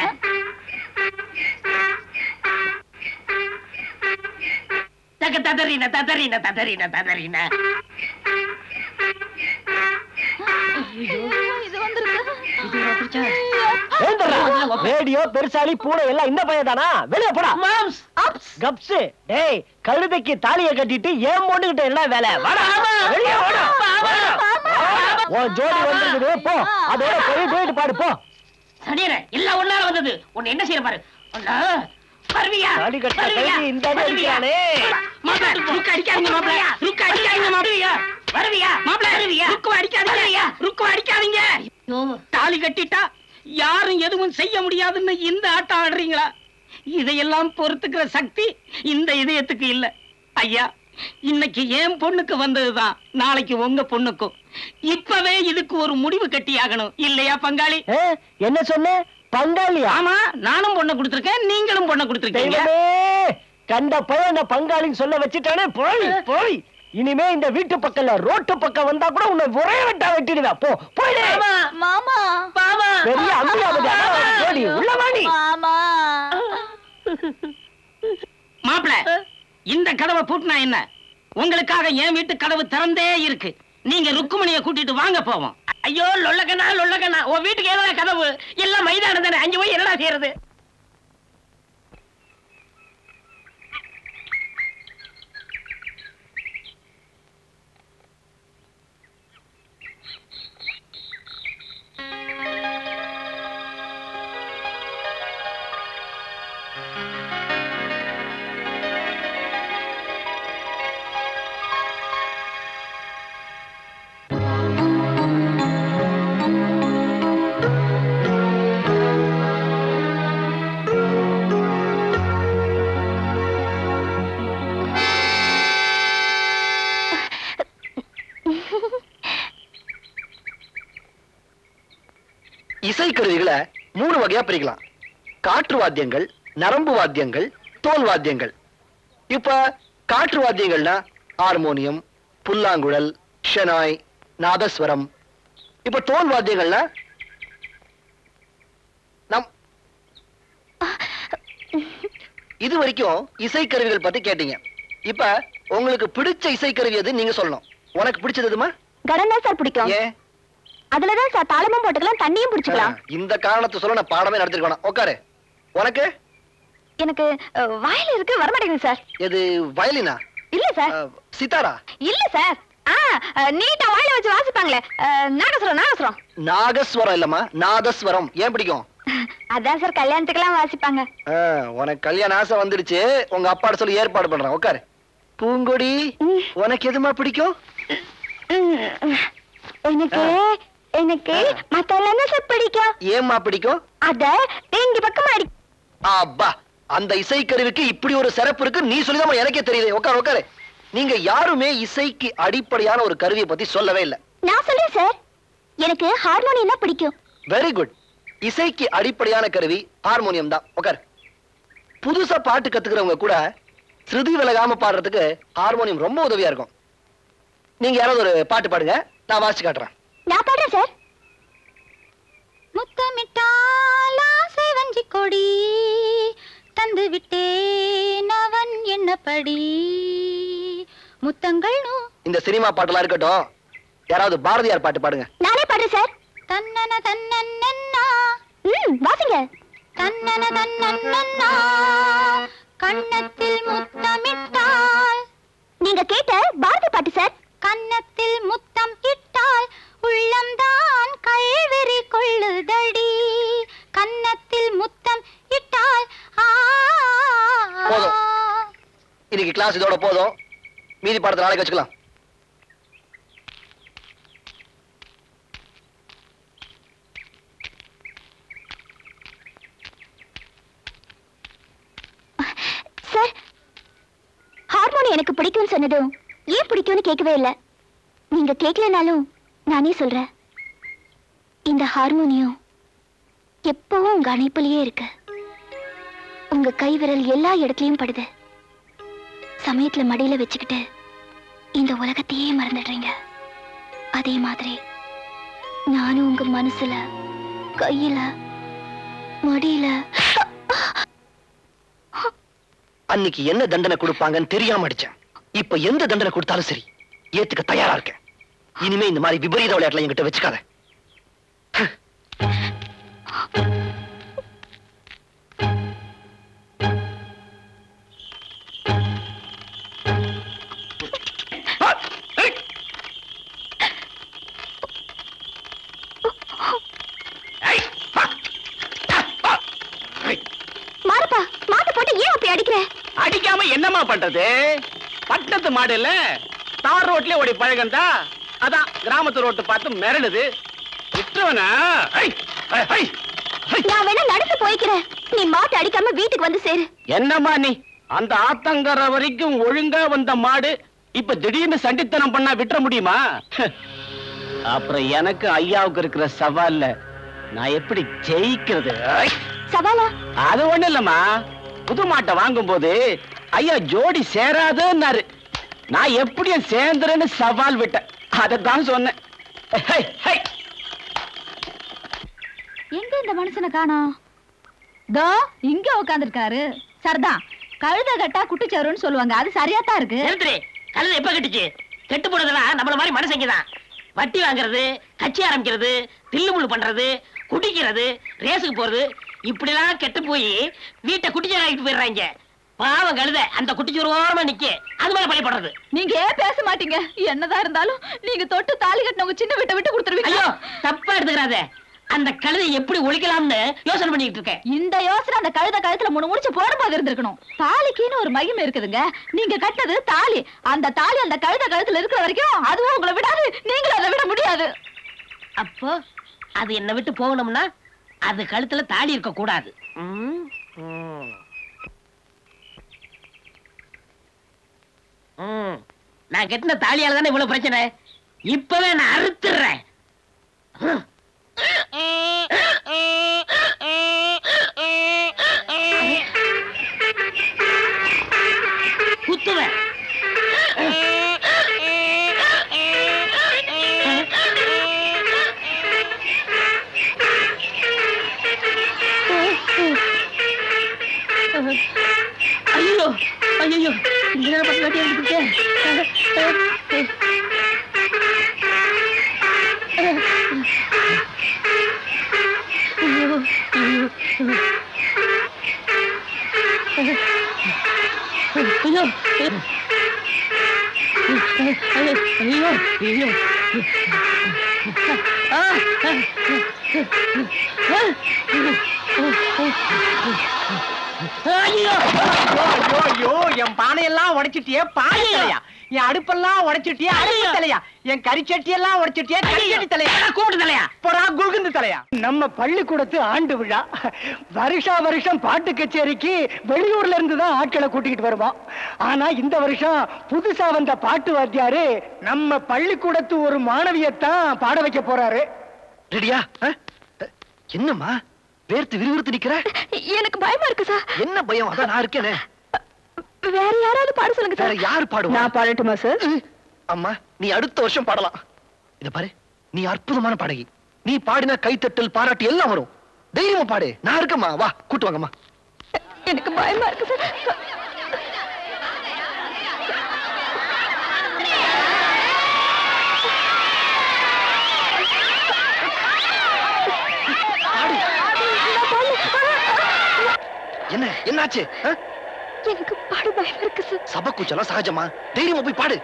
தக ததறின ததறின ததறின ததறின ரேடியோ பெருசாலி பூனை எல்லாம் இந்த பையன் தானா? வெளிய போடா. மாம்ஸ் கப்ஸ். டேய் கழுதைக்கு தாலிய கட்டிட்டு ஏன் பொண்ணுகிட்ட என்ன வேலை? வாடா. வெளிய வாடா. உன் ஜோடி வந்திருக்குது. போ. அதோட போய் போயிட்டு பாடு போ. சனியன எல்லாம் ஒன்னால வந்தது. உன்னை என்ன செய்ய பாரு. வருவியா தாலி கட்ட வருவியா? கழுதி இந்த அடி வருவியா? அடிக்கிறானே. மாப்பிள, ருக்கு அடிக்காதீங்க மாப்பிள. ருக்கு அடிக்காதீங்க. வருவியா? மாப்பிள, ருக்கு அடிக்காதீங்க. ருக்கு அடிக்காதீங்க. தாலி கட்டிட்டா யாரும் எதுவும் செய்ய முடியாதுன்னு இந்த ஆட்டம் ஆடுறீங்களா இதையெல்லாம் பொறுத்துக்கிற சக்தி இந்த இதயத்துக்கு இல்ல ஐயா இன்னைக்கு என் பொண்ணுக்கு வந்ததுதான் நாளைக்கு உங்க பொண்ணுக்கும் இப்பவே இதுக்கு ஒரு முடிவு கட்டியாகணும் இல்லையா பங்காளி என்ன சொன்ன பங்காளியா? ஆமா நானும் பொண்ணை கொடுத்திருக்கேன் நீங்களும் பொண்ணை கொடுத்திருக்கீங்க. கண்ட பையன பங்காளின்னு சொல்ல வச்சுட்டானே போய் போய். இனிமே இந்த வீட்டு பக்கம்ல ரோட்டு பக்கம் வந்தா கூட உன்னை ஒரே வெட்டா வெட்டிடுவேன். போ போயிடு மாமா மாமா. பெரிய அம்பியாவது ஜோடி உள்ள வாடி மாமா. மாப்பிள இந்த கதவை பூட்டினா என்ன? உங்களுக்காக என் வீட்டு கதவு திறந்தே இருக்கு. நீங்க ருக்குமணியை கூட்டிட்டு வாங்க போவோம். ஐயோ லொல்லக்கண்ணா லொல்லக்கண்ணா. உன் வீட்டுக்கு ஏதோ கதவு. எல்லாம் மைதானம் தானே அஞ்சு போய் என்னடா செய்யறது? இசைக்கருவிகளை மூணு வகையா பிரிக்கலாம். காற்று வாத்தியங்கள் நரம்பு வாத்தியங்கள் தோல் வாத்தியங்கள். இப்ப காற்று வாத்தியங்கள்னா ஹார்மோனியம் புல்லாங்குழல் ஷெனாய் நாதஸ்வரம். இப்ப தோல் வாத்தியங்கள்னா நம் இது வரைக்கும் இசைக்கருவிகள் பத்தி கேட்டீங்க. இப்ப உங்களுக்கு பிடிச்ச இசைக்கருவி எது நீங்க சொல்லணும். உனக்கு பிடிச்சது எதுமா? கடன் சார் பிடிக்கும். அதுலதான் சார் தாளமும் போட்டுக்கலாம் தண்ணியும் பிடிச்சுக்கலாம். இந்த காரணத்தை சொல்ல நான் பாடமே நடத்திருக்கணும் உட்காரு உனக்கு? எனக்கு வாயில இருக்கு வரமாட்டேங்குது சார். எது வயலினா? இல்ல சார். சித்தாரா? இல்ல சார். நீட்டா வாயில வச்சு வாசிப்பாங்களே. அஹ், நாகசுரம் நாகசுரம் நாகஸ்வரம் இல்லம்மா நாதஸ்வரம். ஏன் பிடிக்கும்? அதான் சார் கல்யாணத்துக்கெல்லாம் வாசிப்பாங்க. உனக்கு கல்யாண ஆசை வந்துடுச்சு. உங்க அப்பாட்ட சொல்லி ஏற்பாடு பண்றேன். உட்காரு பூங்கொடி உனக்கு எதுமா பிடிக்கும்? எனக்கு எனக்கு மத்த என்ன சார் பிடிக்கும். ஏம்மா பிடிக்கும்? அத தேங்கி பக்கமா அடி. அப்பா அந்த இசைக்கருவிக்கு இப்படி ஒரு சிறப்பு இருக்கு. நீ சொல்லிதான் எனக்கே தெரியுது. உட்காரு உட்காரு. நீங்க யாருமே இசைக்கு அடிப்படையான ஒரு கருவியை பத்தி சொல்லவே இல்ல. நான் சொல்றேன் சார் எனக்கு ஹார்மோனியம் தான் பிடிக்கும். வெரி குட் இசைக்கு அடிப்படையான கருவி ஹார்மோனியம் தான். உட்காரு. புதுசா பாட்டு கத்துக்கிறவங்க கூட ஸ்ருதி விலகாம பாடுறதுக்கு ஹார்மோனியம் ரொம்ப உதவியா இருக்கும். நீங்க யாராவது ஒரு பாட்டு பாடுங்க. நான் வாசிச்சு காட்டுறேன். நான் பாடுறேன் சார் முத்தமிட்டால் ஆசை வஞ்சி கொடி தந்து விட்டேன் அவன் என்னப்படி? முத்தங்கள் நூ இந்த சினிமா பாட்டெல்லாம் இருக்கட்டும். யாராவது பாரதியார் பாட்டு பாடுங்க. நானே பாடுறேன் சார் தன்னன தன்னன்னா ம் வாசிங்க. தன்னன தன்னன்னா கன்னத்தில் முத்தமிட்டால். நீங்க கேட்ட பாரதி பாட்டு சார் கன்னத்தில் முத்தம் இட்டால் உள்ளம்தான் கள்வெறி கொள்ளுதடி. கன்னத்தில் முத்தம் இட்டால் போதும். இன்னைக்கு கிளாஸ் இதோட போதும். மீதி பாடத்தை நாளைக்கு வச்சுக்கலாம். சார் ஹார்மோனியம் எனக்கு பிடிக்கும்னு சொன்னதும் ஏன் பிடிக்கும்னு கேட்கவே இல்லை. நீங்க கேட்கலனாலும் நானே சொல்றேன். இந்த ஹார்மோனியம் எப்பவும் உங்க அணைப்புலயே இருக்கு. உங்க கை விரல் எல்லா இடத்துலயும் படுது. சமயத்துல மடியில வச்சுக்கிட்டு இந்த உலகத்தையே மறந்துடுறீங்க. அதே மாதிரி நானும் உங்க மனசுல கையில மடியில. அன்னைக்கு என்ன தண்டனை கொடுப்பாங்கன்னு தெரியாம அடிச்சேன். இப்ப எந்த தண்டனை கொடுத்தாலும் சரி ஏத்துக்க தயாரா இருக்கேன். இனிமே இந்த மாதிரி விபரீத விளையாட்டுல என்கிட்ட வச்சுக்காத. மாறப்பா மாட்டு போட்டு ஏன் அப்படி அடிக்கிற? அடிக்காம என்னம்மா பண்றது? பட்டணத்து மாடு இல்ல தார் ரோட்லயே ஓடி பழகந்தா கிராமத்து ரோட்டு பார்த்து மிரளுது. ஐ. நான் வேணா நடந்து போய்க்கிறேன். நீ மாட்டு அடிக்காம வீட்டுக்கு வந்து சேரு. என்னம்மா நீ? அந்த ஆத்தங்கர வரைக்கும் ஒழுங்கா வந்த மாடு இப்ப திடீர்னு சண்டித்தனம் பண்ணா விட்டுற முடியுமா? அப்புறம் எனக்கு ஐயாவுக்கு இருக்கிற சவால்ல நான் எப்படி ஜெயிக்கிறது! சவாலா? அது ஒண்ணு இல்லம்மா. புது மாட்டை வாங்கும் போது ஐயா ஜோடி சேராதுன்னாரு. நான் எப்படியும் சேர்ந்துறேன்னு சவால் விட்டேன். அதைத்தான் சொன்னேன். எங்க இந்த மனுஷனை காணோம்? தோ இங்க உட்கார்ந்திருக்காரு சரிதான் கழுத கட்டா குட்டிச்சவருன்னு சொல்லுவாங்க. அது சரியா தான் இருக்கு. நிறுத்துறே கழுதை எப்ப கட்டுச்சு? கெட்டு போனதெல்லாம் நம்மள மாதிரி மனுஷங்க தான் வட்டி வாங்குறது கட்சி ஆரம்பிக்கிறது தில்லுமுள்ளு பண்றது குடிக்கிறது ரேஸுக்கு போறது இப்படிலாம் கெட்டு போய் வீட்டை குட்டிச்சோறு ஆகிட்டு போயிடுறாங்க. பாவம் கழுத அந்த குட்டிச்சோறு ஓரமா நிக்க. அது மேல பழி போடுறது. நீங்க ஏன் பேச மாட்டீங்க? என்னதான் இருந்தாலும் நீங்க தொட்டு தாலி கட்டினவங்க சின்ன வீட்டை விட்டு கொடுத்துருவீங்க ஐயோ தப்பா எடுத்துக்கிறாத. அந்த கழுதை எப்படி ஒழிக்கலாம்னு யோசனை பண்ணிட்டு இருக்கேன். இந்த யோசனை அந்த கழுத கழுத்துல மூணு முடிச்சு போடும்போது இருந்திருக்கணும். தாலிக்குன்னு ஒரு மகிமை இருக்குதுங்க. நீங்க கட்டது தாலி. அந்த தாலி அந்த கழுத கழுத்துல இருக்கிற வரைக்கும் அதுவும் உங்களை விடாது. நீங்களும் அதை விட முடியாது. அப்போ அது என்னை விட்டு போகணும்னா அது கழுத்துல தாலி இருக்க கூடாது ம், ம். ம். நான் கட்டின தாலியால தானே இவ்வளவு பிரச்சனை? இப்பவே நான் அறுத்துறேன் குத்துவேன். ஐயோ இந்த நேரம் பத்து வாட்டி எடுத்துக்கிட்டேன் ஐயோ! என் பானையெல்லாம் உடைச்சிட்டியே பானை தலையா என் அடுப்பெல்லாம் உடைச்சிட்டியே அடுப்பு தலையா என் கறிச்சட்டி எல்லாம் உடைச்சிட்டியே கறிச்சட்டி தலையா கூப்பிட்டு தலையா போடா குகுந்து தலையா நம்ம பள்ளிக்கூடத்து ஆண்டு விழா. வருஷா வருஷம் பாட்டு கச்சேரிக்கு வெளியூர்ல இருந்து தான் ஆட்களை கூட்டிக்கிட்டு வருவோம். ஆனா இந்த வருஷம் புதுசா வந்த பாட்டு வாத்தியாரு நம்ம பள்ளிக்கூடத்து ஒரு மாணவியத்தான் பாட வைக்க போறாரு. ரெடியா? என்னம்மா? வேர்த்து விறுவிறுத்து நிக்கிற எனக்கு பயமா இருக்கு சார். என்ன பயம்? அதான் நான் இருக்கேனே. வேற யாராவது பாட சொல்லுங்க சார். யார் பாடுவா? நான் பாடட்டுமா சார்? அம்மா நீ அடுத்த வருஷம் பாடலாம். இத பாரு நீ அற்புதமான பாடகி. நீ பாடினா கைத்தட்டல் பாராட்டு எல்லாம் வரும். தைரியமா பாடு. நான் இருக்கேம்மா. வா கூட்டு வாங்கம்மா. எனக்கு பயமா இருக்கு சார். என்ன என்னாச்சு? எனக்கு பாட பயமா இருக்கு சார் சபை கூச்சலாம் சகஜமா? தைரியமா போய் பாடு.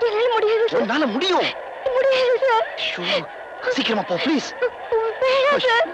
என்னால முடியாது உன்னால முடியும். முடியாது சார் சீக்கிரமா போ ப்ளீஸ் வேணாம் சார்